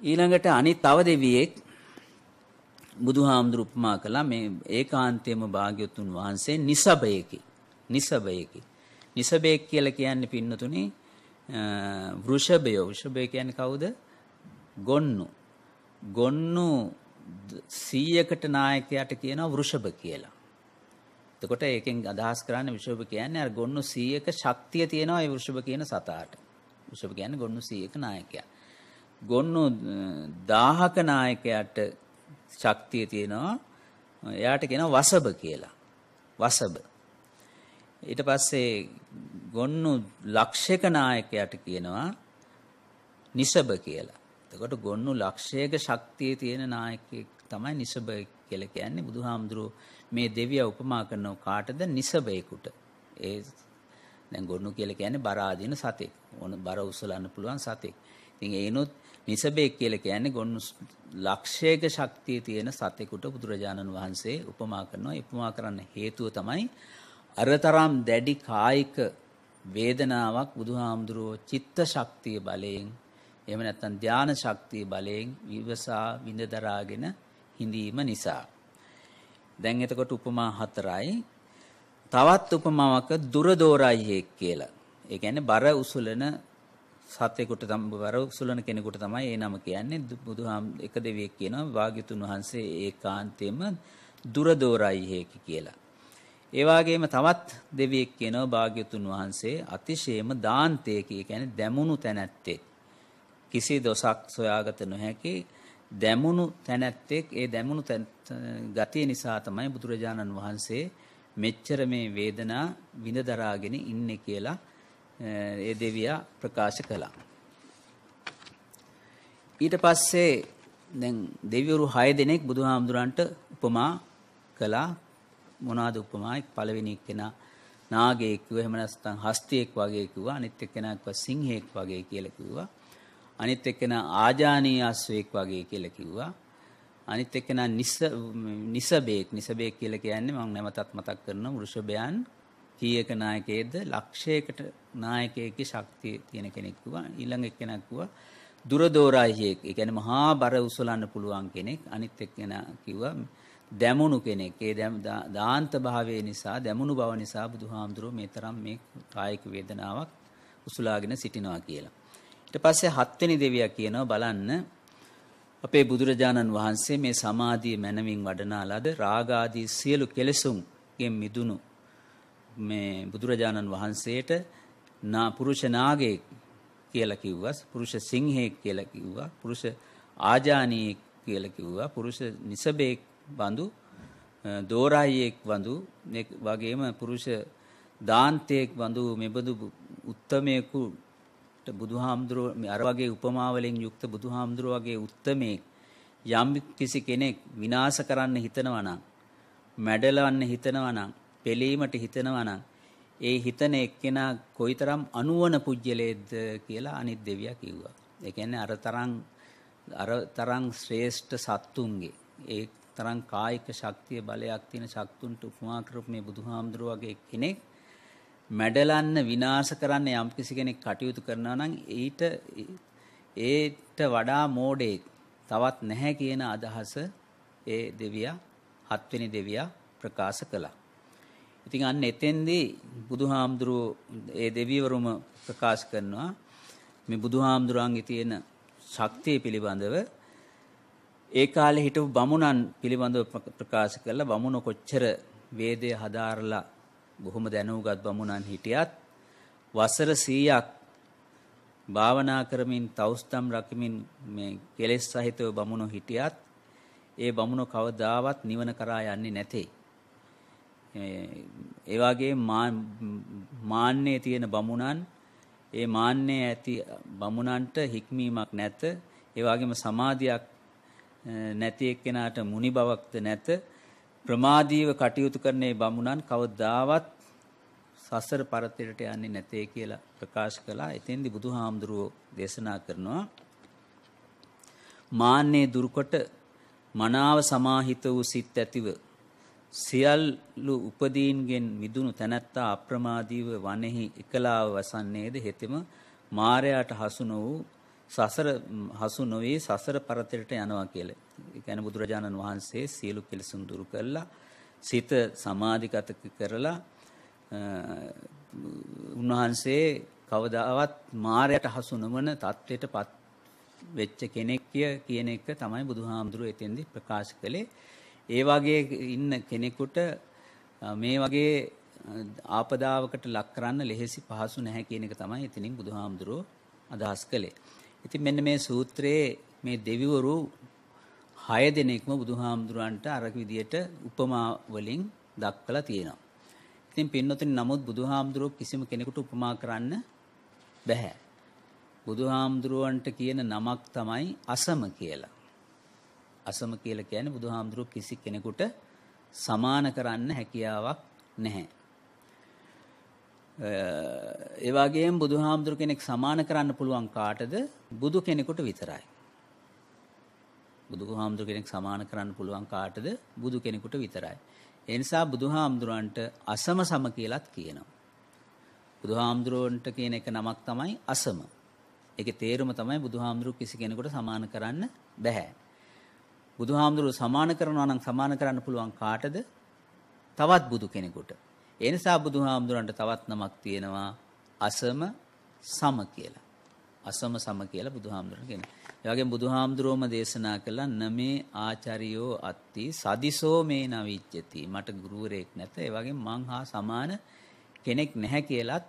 ඊළඟට අනිත් තව දෙවියෙක් බුදුහාමුදුරු උපමා කළා මේ ඒකාන්තයේම භාග්‍යවතුන් වහන්සේ නිසබයකි. නිසබයකි. නිසබයෙක් කියලා කියන්නේ පින්නතුනේ වෘෂභය. වෘෂභය කියන්නේ කවුද? ගොන්නු. ගොන්නු 100කට නායකයාට කියනවා වෘෂභ කියලා. එතකොට ඒකෙන් අදහස් කරන්නේ වෘෂභ කියන්නේ අර ගොන්නු 100ක ශක්තිය තියෙනවා ඒ වෘෂභ කියන සතාට. වෘෂභ කියන්නේ ගොන්නු 100ක නායකයා. ගොන්නු 1000ක නායකයාට ශක්තිය තියෙනවා. එයාට කියනවා වසබ කියලා. වසබ. ඊට පස්සේ ගොන්නු ලක්ෂයක නායකයට කියනවා නිසබ කියලා. එතකොට ගොන්නු ලක්ෂයක ශක්තිය තියෙන නායකයෙක් තමයි නිසබ කියලා කියන්නේ. බුදුහාමුදුරුවෝ මේ දෙවියා උපමා කරනව කාටද නිසබේකට. ඒ දැන් ගොන්නු කියලා කියන්නේ බර ආදින සතෙක්. ඕන බර උසලන්න පුළුවන් සතෙක්. ඉතින් ඒනොත් නිසබේක් කියලා කියන්නේ ගොන්නු ලක්ෂයක ශක්තිය තියෙන සතෙකුට බුදුරජාණන් වහන්සේ උපමා කරනවා. උපමා කරන්න හේතුව තමයි අරතරම් දැඩි කායික වේදනාවක් බුදුහාමුදුරුවෝ චිත්ත ශක්තිය බලයෙන් එහෙම නැත්නම් ධාන ශක්තිය බලයෙන් විවසා විඳ දරාගෙන හිඳීම නිසා. දැන් එතකොට උපමා හතරයි. තවත් උපමාවක දුරදෝරයිහෙක් කියලා. ඒ කියන්නේ බර උසුලන සත්‍යකට තම බර උසුලන කෙනෙකුට තමයි ඒ නම කියන්නේ. බුදුහාම එක දෙවියෙක් කියනවා වාග්යතුන් වහන්සේ ඒකාන්තයෙන්ම දුරදෝරයිහෙක් කියලා. ඒ වගේම තවත් දෙවියෙක් කියනවා භාග්‍යතුන් වහන්සේ අතිශයම දාන්තේ කියන්නේ දැමුණු තැනැත්තේ. කිසි දොසක් සොයාගත නොහැකි දැමුණු තැනැත්තෙක් ඒ දැමුණු ගතිය නිසා තමයි බුදුරජාණන් වහන්සේ මෙච්චර මේ වේදනා විඳ දරාගෙන ඉන්නේ කියලා ඒ දෙවියා ප්‍රකාශ කළා. ඊට පස්සේ දැන් දෙවිවරු 6 දෙනෙක් බුදුහාමුදුරන්ට උපමා කළා. මොනවාද උපමායි පළවෙනි එක්කෙනා නාගයෙක් කිව්වා. එහෙම නැත්නම් හස්තියෙක් වගේ කිව්වා. අනිත් එක්කෙනා කිව්වා සිංහෙක් වගේ කියලා කිව්වා. අනිත් එක්කෙනා ආජානීය අස්වැක් වගේ කියලා කිව්වා. අනිත් එක්කෙනා නිස නිසබේක්. නිසබේක් කියලා කියන්නේ මම නැවතත් මතක් කරනවා වෘෂභයන් කීයක නායකයේද ලක්ෂයකට නායකයෙක්ගේ ශක්තිය තියෙන කෙනෙක් කිව්වා ඊළඟ එක්කෙනා කිව්වා දුරදෝරාහියෙක් ඒ කියන්නේ මහා බර උසලන්න පුළුවන් කෙනෙක්. අනිත් එක්කෙනා කිව්වා දැමුණු කෙනෙක්. ඒ දාන්ත භාවය නිසා දැමුණු බව නිසා බුදුහාමුදුරුවෝ මේ තරම් මේ කායික වේදනාවක් උසුලාගෙන සිටිනවා කියලා. ඊට පස්සේ හත්වෙනි දෙවියා කියනවා බලන්න අපේ බුදුරජාණන් වහන්සේ මේ සමාධිය මනමින් වඩනා ලද රාගාදී සියලු කෙලෙසුන්ගෙන් මිදුණු මේ බුදුරජාණන් වහන්සේට නා පුරුෂ නාගයෙක් කියලා කිව්වා පුරුෂ සිංහෙක් කියලා කිව්වා පුරුෂ ආජානීයෙක් කියලා කිව්වා පුරුෂ නිසබේක් බඳු දෝරායියෙක් වඳු වගේම පුරුෂ දාන්තයෙක් වඳු මෙබඳු උත්තමයෙකුට බුදුහාමුදුරුව අර වගේ උපමාවලින් යුක්ත බුදුහාමුදුරුව වගේ උත්තමයෙක් යම් කිසි කෙනෙක් විනාශ කරන්න හිතනවා නම් මැඩලවන්න හිතනවා නම් පෙලීමට හිතනවා නම් ඒ හිතන එක්කෙනා කොයිතරම් අනුවන පුජ්‍යලේද්ද කියලා අනිත් දෙවියා කිව්වා. ඒ කියන්නේ අර තරම් අර තරම් ශ්‍රේෂ්ඨ සත්තුන්ගේ ඒ තරම් කායික ශක්තිය බලයක් තියෙන ශක්තුන්ට උපමා කරපු මේ බුදුහාමුදුරුව වගේ කෙනෙක් මැඩලන්න විනාශ කරන්න යම්කිසි කෙනෙක් කටයුතු කරනවා නම් ඊට ඒට වඩා මෝඩේ තවත් නැහැ කියන අදහස ඒ දෙවියා හත්වෙනි දෙවියා ප්‍රකාශ කළා. ඉතින් අන්න එතෙන්දී බුදුහාමුදුරුව ඒ දෙවිවරුම ප්‍රකාශ කරනවා මේ බුදුහාමුදුරන්ගේ තියෙන ශක්තිය පිළිබඳව ඒ කාලේ හිටපු බමුණන් පිළිබඳව ප්‍රකාශ කළා බමුණ කොච්චර වේදය හදාරලා බොහොම දැනුගත් බමුණන් හිටියත් වසර 100ක් භාවනා කරමින් තවුස්තම් රකිමින් මේ කෙලෙස් සහිතව බමුණෝ හිටියත් ඒ බමුණෝ කවදාවත් නිවන කරා යන්නේ නැtei. ඒ වගේ මාන්නේ තියෙන බමුණන් ඒ මාන්නේ ඇති බමුණන්ට හික්මීමක් නැත. ඒ වගේම සමාධියක් නැති එක්කෙනාට මුනි බවක්ද නැත ප්‍රමාදීව කටයුතු කරන්නේ බමුණන් කවදාවත් සසර පරතරයට යන්නේ නැtei කියලා ප්‍රකාශ කළා. එතෙන්දි බුදුහාමුදුරුවෝ දේශනා කරනවා මාන්නේ දුරුකොට මනාව සමාහිත වූ සිත් ඇතිව සියල්ලු උපදීන්ගෙන් මිදුණු තැනැත්තා අප්‍රමාදීව වනෙහි එකලාව වසන්නේද හෙතෙම මාරයාට හසු නොවූ සසර හසු නොවේ සසර පරතරයට යනවා කියලා. ඒ කියන්නේ බුදුරජාණන් වහන්සේ සියලු කෙලෙසුන් දුරු කළා, සිත සමාධිගත කරලා උන්වහන්සේ කවදාවත් මායයට හසු නොවන தත්වයටපත් වෙච්ච කෙනෙක් කියන එක තමයි බුදුහාමුදුරුවෝ එතෙන්දී ප්‍රකාශ කළේ. ඒ වගේ ඉන්න කෙනෙකුට මේ වගේ ආපදාවකට ලක් කරන්න ලෙහෙසි පහසු නැහැ කියන එක තමයි එතනින් බුදුහාමුදුරුවෝ අදහස් කළේ. ඉතින් මෙන්න මේ සූත්‍රයේ මේ දෙවිවරු 6 දෙනෙක්ම බුදුහාමුදුරන්ට අර විදියට උපමා වලින් දක්වලා තියෙනවා. ඉතින් පින්නතුනි නමුත් බුදුහාමුදුරුවෝ කිසිම කෙනෙකුට උපමා කරන්න බෑ. බුදුහාමුදුරුවන්ට කියන නමක් තමයි අසම කියලා. අසම කියලා කියන්නේ බුදුහාමුදුරුවෝ කිසි කෙනෙකුට සමාන කරන්න හැකියාවක් නැහැ. ඒ වගේම බුදුහාමුදුරු කෙනෙක් සමාන කරන්න පුළුවන් කාටද? බුදු කෙනෙකුට විතරයි. බුදුහාමුදුරු කෙනෙක් සමාන කරන්න පුළුවන් කාටද? බුදු කෙනෙකුට විතරයි. ඒ නිසා බුදුහාමුදුරන්ට අසම සම කියලාත් කියනවා. බුදුහාමුදුරන්ට කියන එක නමක් තමයි අසම. ඒකේ තේරුම තමයි බුදුහාමුදුරු කිසි කෙනෙකුට සමාන කරන්න බෑ. බුදුහාමුදුරු සමාන කරනවා නම් සමාන කරන්න පුළුවන් කාටද? තවත් බුදු කෙනෙකුට. ඒ නිසා බුදුහාමුදුරන්ට තවත් නමක් තියෙනවා අසම සම කියලා. අසම සම කියලා බුදුහාමුදුරන් කියනවා. ඒ වගේම බුදුහාමුදුරුවම දේශනා කළා නමේ ආචාරියෝ අත්ති සදිසෝ මේ නවිච්චති. මට ගුරුවරයෙක් නැත. ඒ වගේම මං හා සමාන කෙනෙක් නැහැ කියලත්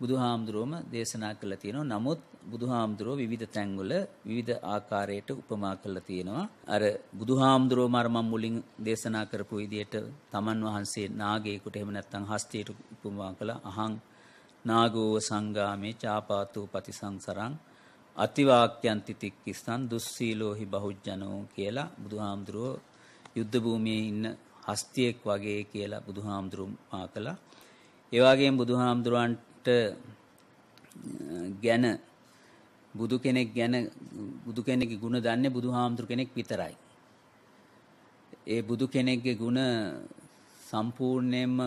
බුදුහාමුදුරුවම දේශනා කළා තියෙනවා. නමුත් බුදුහාමුදුරුවෝ විවිධ තැන්වල විවිධ ආකාරයට උපමා කළා තියෙනවා. අර බුදුහාමුදුරුවෝ මර මම මුලින් දේශනා කරපු විදිහට තමන් වහන්සේ නාගයෙකුට එහෙම නැත්නම් හස්තියට උපමා කළා. අහං නාගෝව සංගාමේ චාපාතෝ පතිසංසරං අතිවාක්‍යන්ති තික්කිස්සන් දුස්සීලෝහි බහුජ්ජනෝ කියලා බුදුහාමුදුරුවෝ යුද්ධ භූමියේ ඉන්න හස්තියෙක් වගේ කියලා බුදුහාමුදුරුවෝ මා කළා. ඒ වගේම බුදුහාමුදුරන්ට ගැන බුදු කෙනෙක් ගැන බුදු කෙනෙක්ගේ ගුණ දන්නේ බුදුහාමුදුර කෙනෙක් විතරයි. ඒ බුදු කෙනෙක්ගේ ගුණ සම්පූර්ණයෙන්ම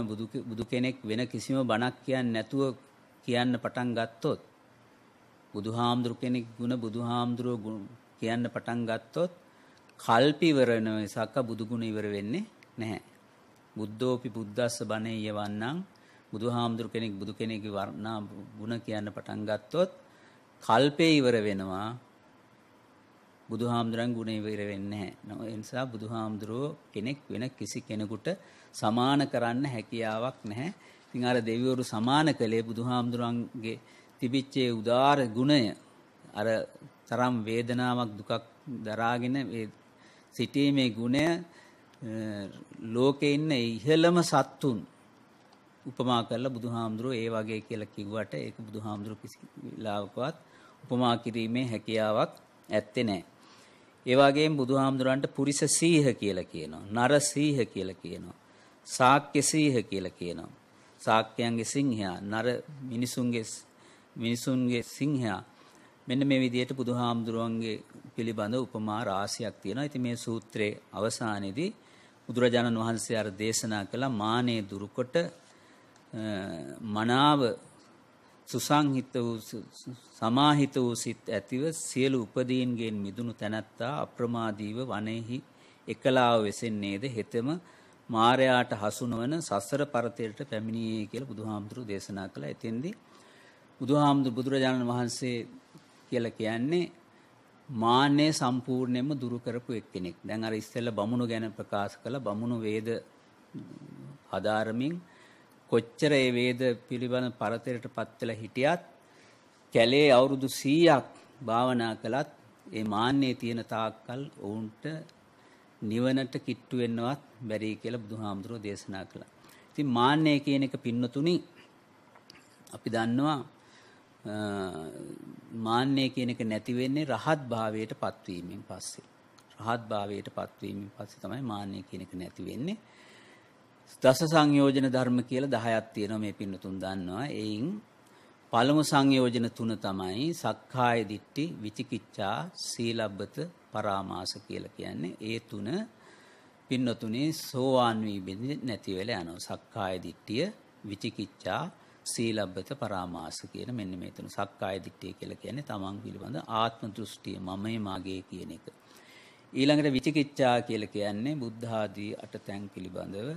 බුදු කෙනෙක් වෙන කිසිම බණක් කියන්නේ නැතුව කියන්න පටන් ගත්තොත් බුදුහාමුදුර කෙනෙක් ගුණ බුදුහාමුදුරුව කියන්න පටන් ගත්තොත් කල්ප ඉවර වෙන මිසක් බුදු ගුණ ඉවර වෙන්නේ නැහැ. බුද්ධෝපි බුද්දස්ස බණේ යවන්නම් බුදුහාමුදුර කෙනෙක් බුදු කෙනෙක්ගේ වර්ණා ගුණ කියන්න පටන් ගත්තොත් කල්පේ ඉවර වෙනවා බුදුහාමුදුරන් ගුණ ඉවර වෙන්නේ නැහැ. ඒ නිසා බුදුහාමුදුරුවෝ කෙනෙක් වෙන කිසි කෙනෙකුට සමාන කරන්න හැකියාවක් නැහැ. ඉතින් අර දෙවිවරු සමාන කළේ බුදුහාමුදුරන්ගේ තිබිච්ච උදාර ගුණය අර තරම් වේදනාවක් දුකක් දරාගෙන ඒ සිටීමේ ගුණය ලෝකේ ඉන්න ඉහළම සත්තුන් උපමා කරලා බුදුහාමුදුරුවෝ ඒ වගේ කියලා කිව්වට ඒක බුදුහාමුදුරුවෝ කිසි වෙලාවකවත් උපමා කිරීමේ හැකියාවක් ඇත්තේ නැහැ. ඒ වගේම බුදුහාමුදුරන්ට පුරිස සීහ කියලා කියනවා. නර සීහ කියලා කියනවා. ශාක්‍ය සීහ කියලා කියනවා. ශාක්‍යයන්ගේ සිංහයා නර මිනිසුන්ගේ මිනිසුන්ගේ සිංහයා මෙන්න මේ විදිහට බුදුහාමුදුරුවන්ගේ පිළිබඳ උපමා රාශියක් තියෙනවා. ඉතින් මේ සූත්‍රයේ අවසානයේදී බුදුරජාණන් වහන්සේ අර දේශනා කළ මානෙ දුරුකොට මනාව සුසංහිත වූ සමාහිත වූ සිත් ඇතිව සියලු උපදීන්ගෙන් මිදුණු තැනැත්තා අප්‍රමාදීව වනයේහි එකලාව වෙසෙන්නේද හෙතෙම මාරයාට හසු නොවන සසර පරතරයට පැමිණියේ කියලා බුදුහාමුදුරු දේශනා කළා. එතෙන්දී බුදුහාමුදුරු බුදුරජාණන් වහන්සේ කියලා කියන්නේ මාන්නේ සම්පූර්ණයෙන්ම දුරු කරපු එක්කෙනෙක්. දැන් අර ඉස්සෙල්ලා බමුණු ගැන ප්‍රකාශ කළ බමුණු වේද හදාරමින් කොච්චර ඒ වේද පිළිබඳ පරතරයට පත් වෙලා හිටියත් කැලේ අවුරුදු 100ක් භාවනා කළත් ඒ මාන්නේ තියෙන තාක්කල් ඔවුන්ට නිවනට කිට්ටු වෙන්නවත් බැරි කියලා බුදුහාමුදුරුවෝ දේශනා කළා. ඉතින් මාන්නේ කියන එක පින්නතුනි අපි දන්නවා මාන්නේ කියන එක නැති වෙන්නේ රහත් භාවයට පත්වීමෙන් පස්සේ. රහත් භාවයට පත්වීමෙන් පස්සේ තමයි මාන්නේ කියන එක නැති වෙන්නේ. දස සංයෝජන ධර්ම කියලා 10ක් තියෙනවා මේ පින්නතුන් දන්නවා. එයින් පළමු සංයෝජන තුන තමයි සක්කාය දිට්ඨි, විචිකිච්ඡා, සීලබ්බත, පරාමාස කියලා කියන්නේ. ඒ තුන පින්නතුනේ සෝවාන් වීමෙන් නැති වෙලා යනවා. සක්කාය දිට්ඨිය, විචිකිච්ඡා, සීලබ්බත, පරාමාස කියන මෙන්න මේ තුන. සක්කාය දිට්ඨිය කියලා කියන්නේ තමන් පිළිබඳ ආත්ම දෘෂ්ටිය, මමයි මාගේ කියන එක. ඊළඟට විචිකිච්ඡා කියලා කියන්නේ බුද්ධ ආදී අටතැන් පිළිබඳව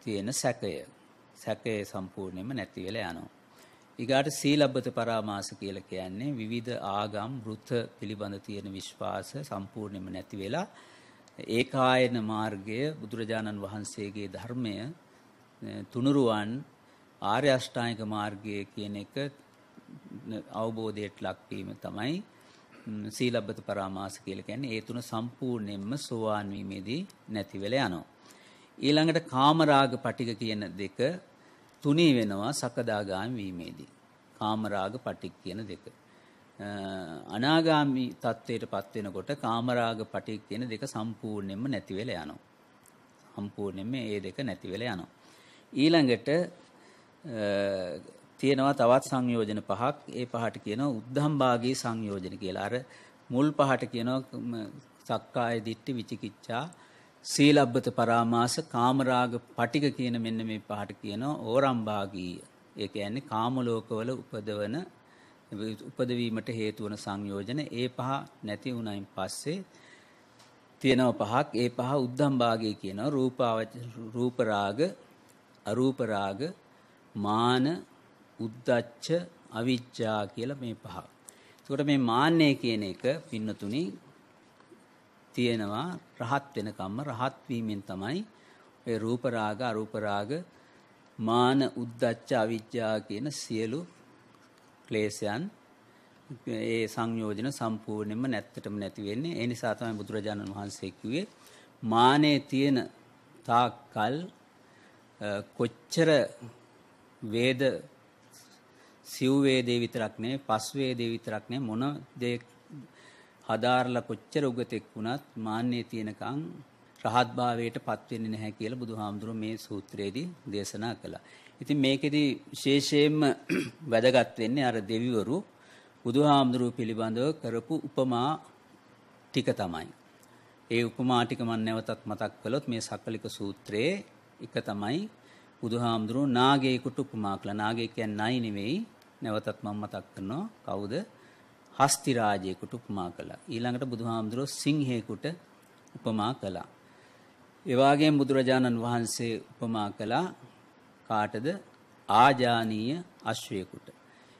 තියෙන සැකය. සැකය සම්පූර්ණයෙන්ම නැති වෙලා යනවා. ඊගාට සීලබ්බත පරාමාස කියලා කියන්නේ විවිධ ආගම් වෘත පිළිබඳ තියෙන විශ්වාස සම්පූර්ණයෙන්ම නැති වෙලා ඒකායන මාර්ගය බුදුරජාණන් වහන්සේගේ ධර්මය තුනුරුවන් ආර්ය අෂ්ටාංගික මාර්ගය කියන එක අවබෝධයට ලක්වීම තමයි සීලබ්බත පරාමාස කියලා කියන්නේ ඒ තුන සම්පූර්ණයෙන්ම සෝවාන් වීමේදී නැති වෙලා යනවා. ඊළඟට කාමරාග පටික කියන දෙක තුනී වෙනවා සකදාගාමී වීමේදී. කාමරාග පටික් කියන දෙක. අනාගාමී තත්ත්වයට පත් වෙනකොට කාමරාග පටික් කියන දෙක සම්පූර්ණයෙන්ම නැති වෙලා යනවා. සම්පූර්ණයෙන්ම මේ දෙක නැති වෙලා යනවා. ඊළඟට තියෙනවා තවත් සංයෝජන පහක්. ඒ පහට කියනවා උද්ධම් භාගී සංයෝජන කියලා. අර මුල් පහට කියනවා සක්කාය දිට්ඨි විචිකිච්ඡා සීලබ්බත පරාමාස කාමරාග පටික කියන මෙන්න මේ පහට කියනවා ඕරම් භාගී. ඒ කියන්නේ කාම ලෝකවල උපදවන උපදවීමට හේතු වන සංයෝජන ඒ පහ නැති වුණයින් පස්සේ තියෙනව පහක් ඒ පහ උද්ධම් භාගය කියනවා රූපාවච රූප රාග අරූප රාග මාන උද්දච්ච අවිජ්ජා කියලා මේ පහ. එතකොට මේ මාන්නය කියන එක පින්නතුනි තියෙනවා රහත් වෙනකම්ම රහත් වීමෙන් තමයි ඒ රූප රාග අරූප රාග මාන උද්දච්ච අවිජ්ජා කියන සියලු ක්ලේශයන් ඒ සංයෝජන සම්පූර්ණයෙන්ම නැත්තටම නැති වෙන්නේ. ඒ නිසා තමයි බුදුරජාණන් වහන්සේ කිව්වේ මානේ තියෙන තාක්කල් කොච්චර වේද සිව් වේදේ විතරක් නෙවෙයි පස් වේදේ විතරක් නෙවෙයි මොන දේ හදාarලා කොච්චර උගතෙක් වුණත් මාන්නේ තියෙනකන් රහත් භාවයට පත් වෙන්නේ නැහැ කියලා බුදුහාමුදුරුවෝ මේ සූත්‍රයේදී දේශනා කළා. ඉතින් මේකෙදි විශේෂයෙන්ම වැදගත් වෙන්නේ අර දෙවිවරු බුදුහාමුදුරුවෝ පිළිබඳව කරපු උපමා ටික තමයි. ඒ උපමා ටික මම නැවතත් මතක් කළොත් මේ සක්කලික සූත්‍රයේ එක තමයි බුදුහාමුදුරුවෝ නාගයෙකුට උපමා කළා. නාගය කියන්නේ නයි නෙවෙයි. නැවතත් මම මතක් කරනවා. කවුද? හස්ති රාජයෙකුට උපමා කළා. ඊළඟට බුදුහාමුදුරුවෝ සිංහයෙකුට උපමා කළා. ඒ වගේම බුදුරජාණන් වහන්සේ උපමා කළා කාටද? ආජානීය අශ්වයෙකුට.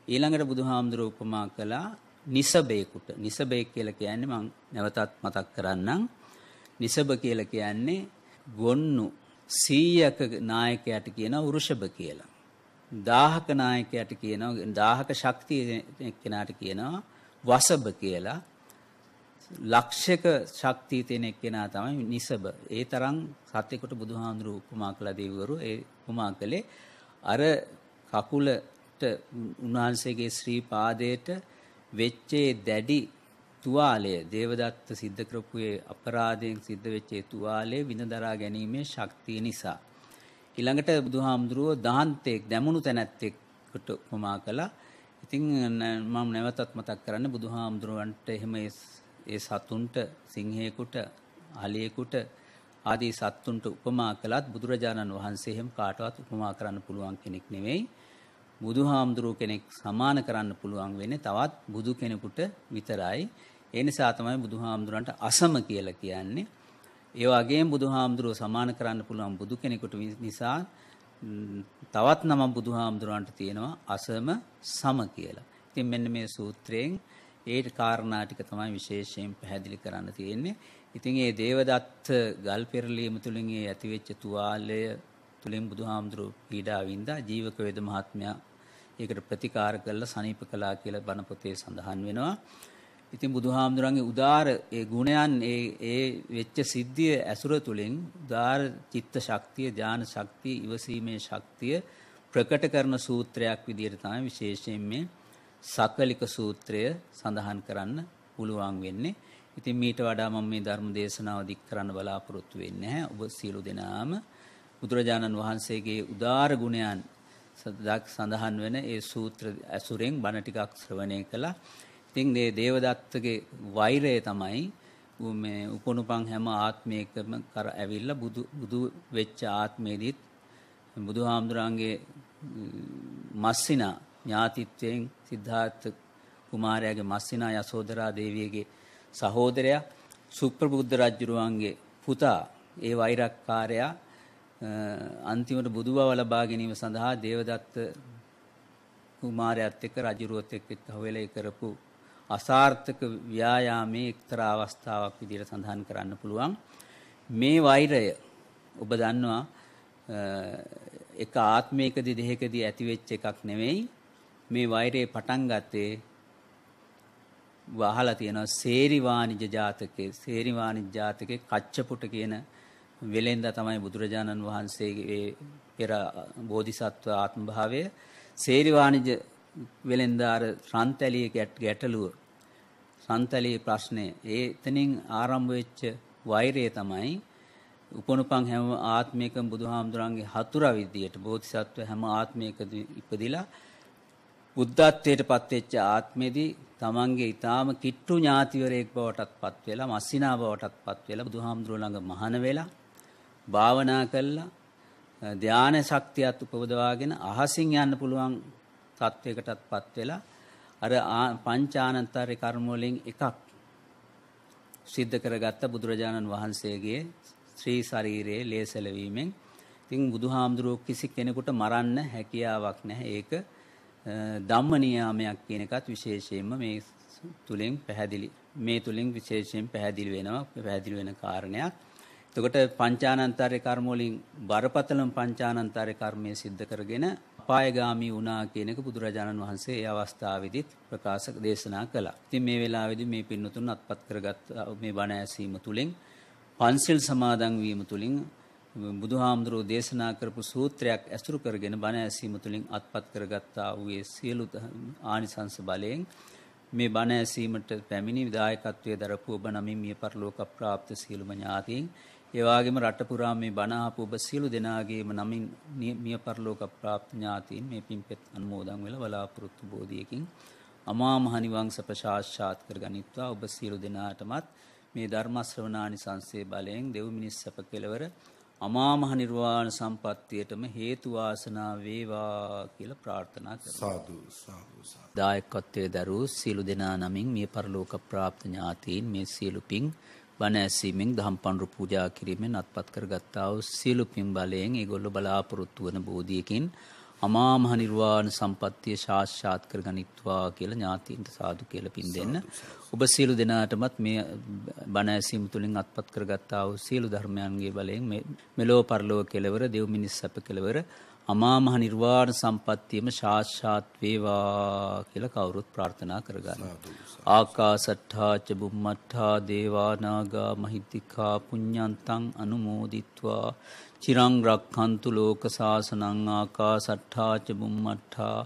ඊළඟට බුදුහාමුදුරුවෝ උපමා කළා නිසබේකුට. නිසබේ කියලා කියන්නේ මම නැවතත් මතක් කරන්නම්. නිසබ කියලා කියන්නේ ගොන්නු 100ක නායකයාට කියනවා වෘෂභ කියලා. 1000ක නායකයාට කියනවා 1000ක ශක්තිය කෙනාට කියනවා වසබ කියලා. ලක්ෂක ශක්තිය තියෙන එක්කෙනා තමයි නිසබ. ඒ තරම් සත්‍යකට බුදුහාඳුරු උපමා කළ දෙවිවරු ඒ උපමා කළේ අර කකුලට උන්වහන්සේගේ ශ්‍රී පාදයට වෙච්චේ දැඩි තුවාලය දේවදත්ත සිද්ධ කරපු ඒ අපරාධයෙන් සිද්ධ වෙච්ච ඒ තුවාලය විඳදරා ගැනීමේ ශක්තිය නිසා ඊළඟට බුදුහාමුදුරුවෝ දහන්තෙක් දැමුණු තැනැත්තෙක්ට උපමා කළා. ඉතින් මම නැවතත් මතක් කරන්න බුදුහාමුදුරුවන්ට එහෙම ඒ සතුන්ට සිංහයෙකුට අලියෙකුට ආදී සත්තුන්ට උපමා කළත් බුදුරජාණන් වහන්සේ එහෙම කාටවත් උපමා කරන්න පුළුවන් කෙනෙක් නෙවෙයි. බුදුහාමුදුරුව කෙනෙක් සමාන කරන්න පුළුවන් වෙන්නේ තවත් බුදු කෙනෙකුට විතරයි. ඒ නිසා තමයි බුදුහාමුදුරන්ට අසම කියලා කියන්නේ. ඒ වගේම බුදුහාමුදුරුව සමාන කරන්න පුළුවන් බුදු කෙනෙකුට නිසා තවත් නම බුදුහාමුදුරන්ට තියෙනවා අසම සම කියලා. ඉතින් මෙන්න මේ සූත්‍රයෙන් ඒ කාරණා ටික තමයි විශේෂයෙන් පැහැදිලි කරන්න තියෙන්නේ. ඉතින් මේ දේවදත්ත ගල් පෙරලීම තුලින් ඒ ඇතිවෙච්ච තුවාලය තුලින් බුදුහාමුදුරුව පීඩා වින්දා ජීවක වේද මහත්මයා ඒකට ප්‍රතිකාර කළා සනීප කළා කියලා බණ පොතේ සඳහන් වෙනවා. ඉතින් බුදුහාමුදුරන්ගේ උදාර ඒ ගුණයන් ඒ ඒ වෙච්ච සිද්ධිය ඇසුර තුලින් උදාර චිත්ත ශක්තිය, ඥාන ශක්තිය, ඉවසීමේ ශක්තිය ප්‍රකට කරන සූත්‍රයක් විදිහට තමයි විශේෂයෙන් මේ සකලික සූත්‍රය සඳහන් කරන්න පුළුවන් වෙන්නේ. ඉතින් මීට වඩා මම මේ ධර්ම දේශනාව දික් කරන්න බලාපොරොත්තු වෙන්නේ නැහැ. ඔබ සියලු දෙනාම බුදුරජාණන් වහන්සේගේ උදාර ගුණයන් සඳහන් වෙන ඒ සූත්‍ර ඇසුරෙන් බණ ටිකක් ශ්‍රවණය කළා. ඉතින් මේ දේවදත්තගේ වෛරය තමයි මේ උපනුපන් හැම ආත්මයකම කර ඇවිල්ලා බුදු බුදු වෙච්ච ආත්මෙදිත් බුදුහාමුදුරන්ගේ මස්සිනා ඥාතිත්වයෙන් සිද්ධාර්ථ කුමාරයාගේ මස්සිනා යසෝදරා දේවියගේ සහෝදරයා සුප්‍රබුද්ධ රජුරුවන්ගේ පුතා ඒ වෛරක්කාරයා අන්තිමට බුදු බව ලබා ගැනීම සඳහා දේවදත්ත කුමාරයාත් එක්ක රජුරුවත් එක්ක හොයලා කරපු අසාර්ථක ව්‍යායාමයේ එක්තරා අවස්ථාවක් විදිහට සඳහන් කරන්න පුළුවන්. මේ වෛරය ඔබ දන්නවා එක ආත්මයකදී දෙහකදී ඇතිවෙච්ච එකක් නෙවෙයි. මේ වෛරය පටන් ගත්තේ වහලා තියෙනවා සේරි වාණිජ ජාතකයේ සේරි වාණිජ ජාතකයේ කච්චපුට කියන වෙලෙන්ද තමයි බුදුරජාණන් වහන්සේගේ පෙර බෝධිසත්ව ආත්ම භාවය සේරිවාණිජ වෙළෙන්දාර රන්තැලිය ගැට් ගැටලුව සන්තලී ප්‍රශ්නය. ඒ එතනින් ආරම්භ වෙච්ච වෛරය තමයි උපනුපන් හැම ආත්මයක බුදුහාමුදුරන්ගේ හතුර විදියට බෝධිසත්ව හැම ආත්මයකදී ඉපදිලා බුද්ධත්වයට පත්වෙච්ච ආත්මෙදී තමන්ගේ ඊටාම කිට්ටු ඥාතිවරයෙක් බවටත් පත් වෙලා මස්සිනා බවටත් පත් වෙලා බුදුහාමුදුරුවෝ ළඟ මහාන වෙලා භාවනා කළා. ධානය ශක්තියත් උපදවාගෙන අහසින් යන්න පුළුවන් තත්වයකටත් පත් වෙලා අර පංචානන්තරේ කර්ම වලින් එකක් සිද්ධ කරගත්ත බුදුරජාණන් වහන්සේගේ ශ්‍රී ශරීරයේ ලේසලවීමෙන් ඉතින් බුදුහාමුදුරුවෝ කිසි කෙනෙකුට මරන්න හැකියාවක් නැහැ. ඒක ධම්ම නියාමයක් කියන එකත් විශේෂයෙන්ම මේ තුලින් පැහැදිලි මේ තුලින් විශේෂයෙන් පැහැදිලි වෙනවා පැහැදිලි වෙන කාරණයක්. එතකොට පංචානන්තරේ කර්ම වලින් බරපතලම පංචානන්තරේ කර්මයේ සිද්ධ කරගෙන අපායගාමී වුණා කියන එක බුදුරජාණන් වහන්සේ ඒ අවස්ථාවේදීත් ප්‍රකාශ දේශනා කළා. ඉතින් මේ වෙලාවේදී මේ පින්නතුන් අත්පත් කරගත් මේ බණ ඇසීම තුලින් පන්සිල් සමාදන් වීම තුලින් බුදුහාමුදුරෝ දේශනා කරපු සූත්‍රයක් ඇසුරු කරගෙන බණ ඇසීම තුළින් අත්පත් කරගත්තා වූයේ සියලු ආනිසංස බලයෙන් මේ බණ ඇසීමට පැමිණි විදායකත්වයේ දරපු ඔබ නමින් මිය පරලෝක ප්‍රාප්ත සියලුම ඥාතීන් ඒ වගේම රට පුරා මේ බණ අහපු ඔබ සියලු දෙනාගේම නමින් මිය පරලෝක ප්‍රාප්ත ඥාතීන් මේ පින්පෙත් අනුමෝදන් වෙලා බලාපොරොත්තු බෝධියකින් අමා මහ නිවන් සප සාක්ෂාත් කරගනිත්වා ඔබ සියලු දෙනාටමත් මේ ධර්ම ශ්‍රවණානිසංසයේ බලයෙන් දෙව් මිනිස් සැප කෙලවර අමා මහ නිර්වාණ සම්පත්තියටම හේතු වාසනා වේවා කියලා ප්‍රාර්ථනා කරනවා. සාදු සාදු සාදු. දායකත්වයේ දරූ සියලු දෙනා නමින් මේ පරලෝක ප්‍රාප්ත ඥාතීන් මේ සියලු පින් බණ ඇසීමෙන් දහම් පඬුරු පූජා කිරීමෙන් අත්පත් කරගත්තා වූ සියලු පින් බලයෙන් ඒගොල්ලෝ බලාපොරොත්තු වන බෝධියකින් අමා මහ නිර්වාණ සම්පත්තිය සාක්ෂාත් කරගනිත්වා කියලා ඥාතීන්ට සාදු කියලා පින් දෙන්න. ඔබ සියලු දෙනාටමත් මේ බණ ඇසීම තුලින් අත්පත් කරගත්තා වූ සියලු ධර්මයන්ගේ බලයෙන් මෙලෝ පරලෝ කෙලවර දෙව් මිනිස් සැප කෙලවර අමා මහ නිර්වාණ සම්පත්තියම සාක්ෂාත් වේවා කියලා කවුරුත් ප්‍රාර්ථනා කරගන්න. ආකාසට්ඨා ච බුම්මට්ඨා දේවා නාග මහිත්‍තිකා පුඤ්ඤන්තං අනුමෝදිත්වා. චිරං රක්ඛන්තු ලෝක සාසනං ආකාසට්ඨා ච බුම්මට්ඨා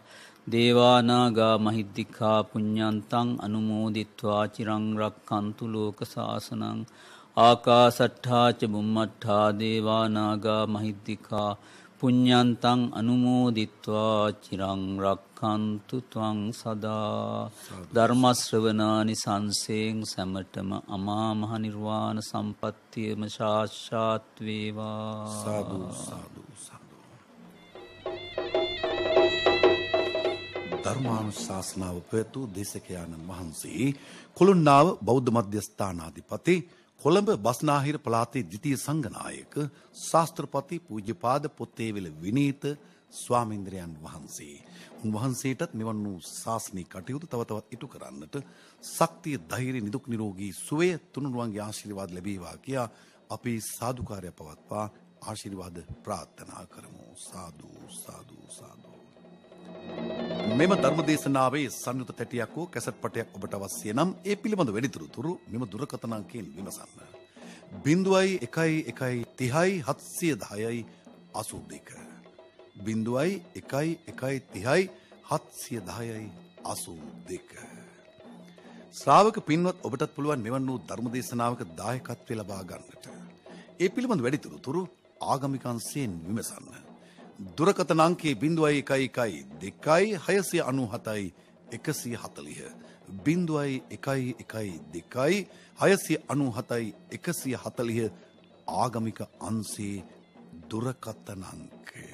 දේවා නාග මහිත්‍තිකා පුඤ්ඤන්තං අනුමෝදිත්වා. චිරං රක්ඛන්තු ලෝක සාසනං ආකාසට්ඨා ච බුම්මට්ඨා දේවා නාග මහිත්‍තිකා පුඤ්ඤන්තං අනුමෝදිත්වා චිරං රක්ඛන්තු ත්වං සදා ධර්ම ශ්‍රවණානි සංසේන් සැමටම අමා මහ නිර්වාණ සම්පත්තියම සාක්ෂාත් වේවා සාදු සාදු සාදු. ධර්මානුශාසනාව පැතු දේශකයාණන් වහන්සේ කොළුන්නාව බෞද්ධ මධ්‍යස්ථානාධිපති කොළඹ බස්නාහිර පළාතේ ද්විතීය සංඝනායක ශාස්ත්‍රපති පූජ්‍යපාද පොත්තේවිල විනීත ස්වාමීන්ද්‍රයන් වහන්සේ. උන්වහන්සේටත් මෙවන් වූ ශාසනික කටයුතු තව තවත් ඉටු කරන්නට ශක්තිය ධෛර්ය නිදුක් නිරෝගී සුවය තුනුරුවන්ගේ ආශිර්වාද ලැබේවා කියා අපි සාදුකාරය පවත්වා ආශිර්වාද ප්‍රාර්ථනා කරමු. සාදු සාදු සාදු. මෙම ධර්මදේශනාවේ සංයුත තැටියක් හෝ කැසට් පටයක් ඔබට අවශ්‍ය නම් ඒ පිළිබඳ වැඩිතුරු තුරු මෙම දුරකථන අංකයෙන් විමසන්න. බිඳුවයි එකයි එකයි තිහයි හත්සිය දහයයි අසූ දෙක. බිඳුවයි එකයි එකයි තිහයි හත්සිය දහයයි අසූ දෙක. ශ්‍රාවක පින්වත් ඔබටත් පුළුවන් මෙවන් වූ ධර්මදේශනාවක දායකත්වය ලබා ගන්නට. ඒ පිළිබඳ වැඩිතුරු තුරු ආගමිකන්සයෙන් විමසන්න. දුරකථන අංකයේ බිඳුවයි එකයි එකයි දෙකයි හයසිය අනු හතයි එකසිය හතලිය. බිඳුවයි එකයි එකයි දෙකයි හයසිය අනු හතයි එකසිය හතලිය ආගමික අන්සේ දුරකථනංකය.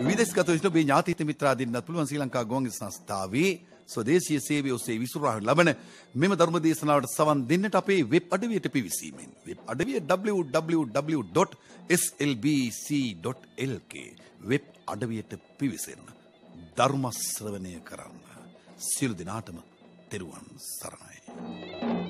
විදෙස්ගත විශ්න මේ ඥාතිත මිත්‍රාදින්න පුළුවන් ශ්‍රී ලංකා ගෝංගි සංස්ථාවේ ස්වදේශීය සේවය ඔස්සේ විසුරුවා ලබන මෙම ධර්ම දේශනාවට සවන් දෙන්නට අපේ වෙබ් අඩවියට පිවිසීමෙන් වෙබ් අඩවිය www.slbc.lk වෙබ් අඩවියට පිවිසෙන්න ධර්ම ශ්‍රවණය කරන්න සියලු දෙනාටම තෙරුවන් සරණයි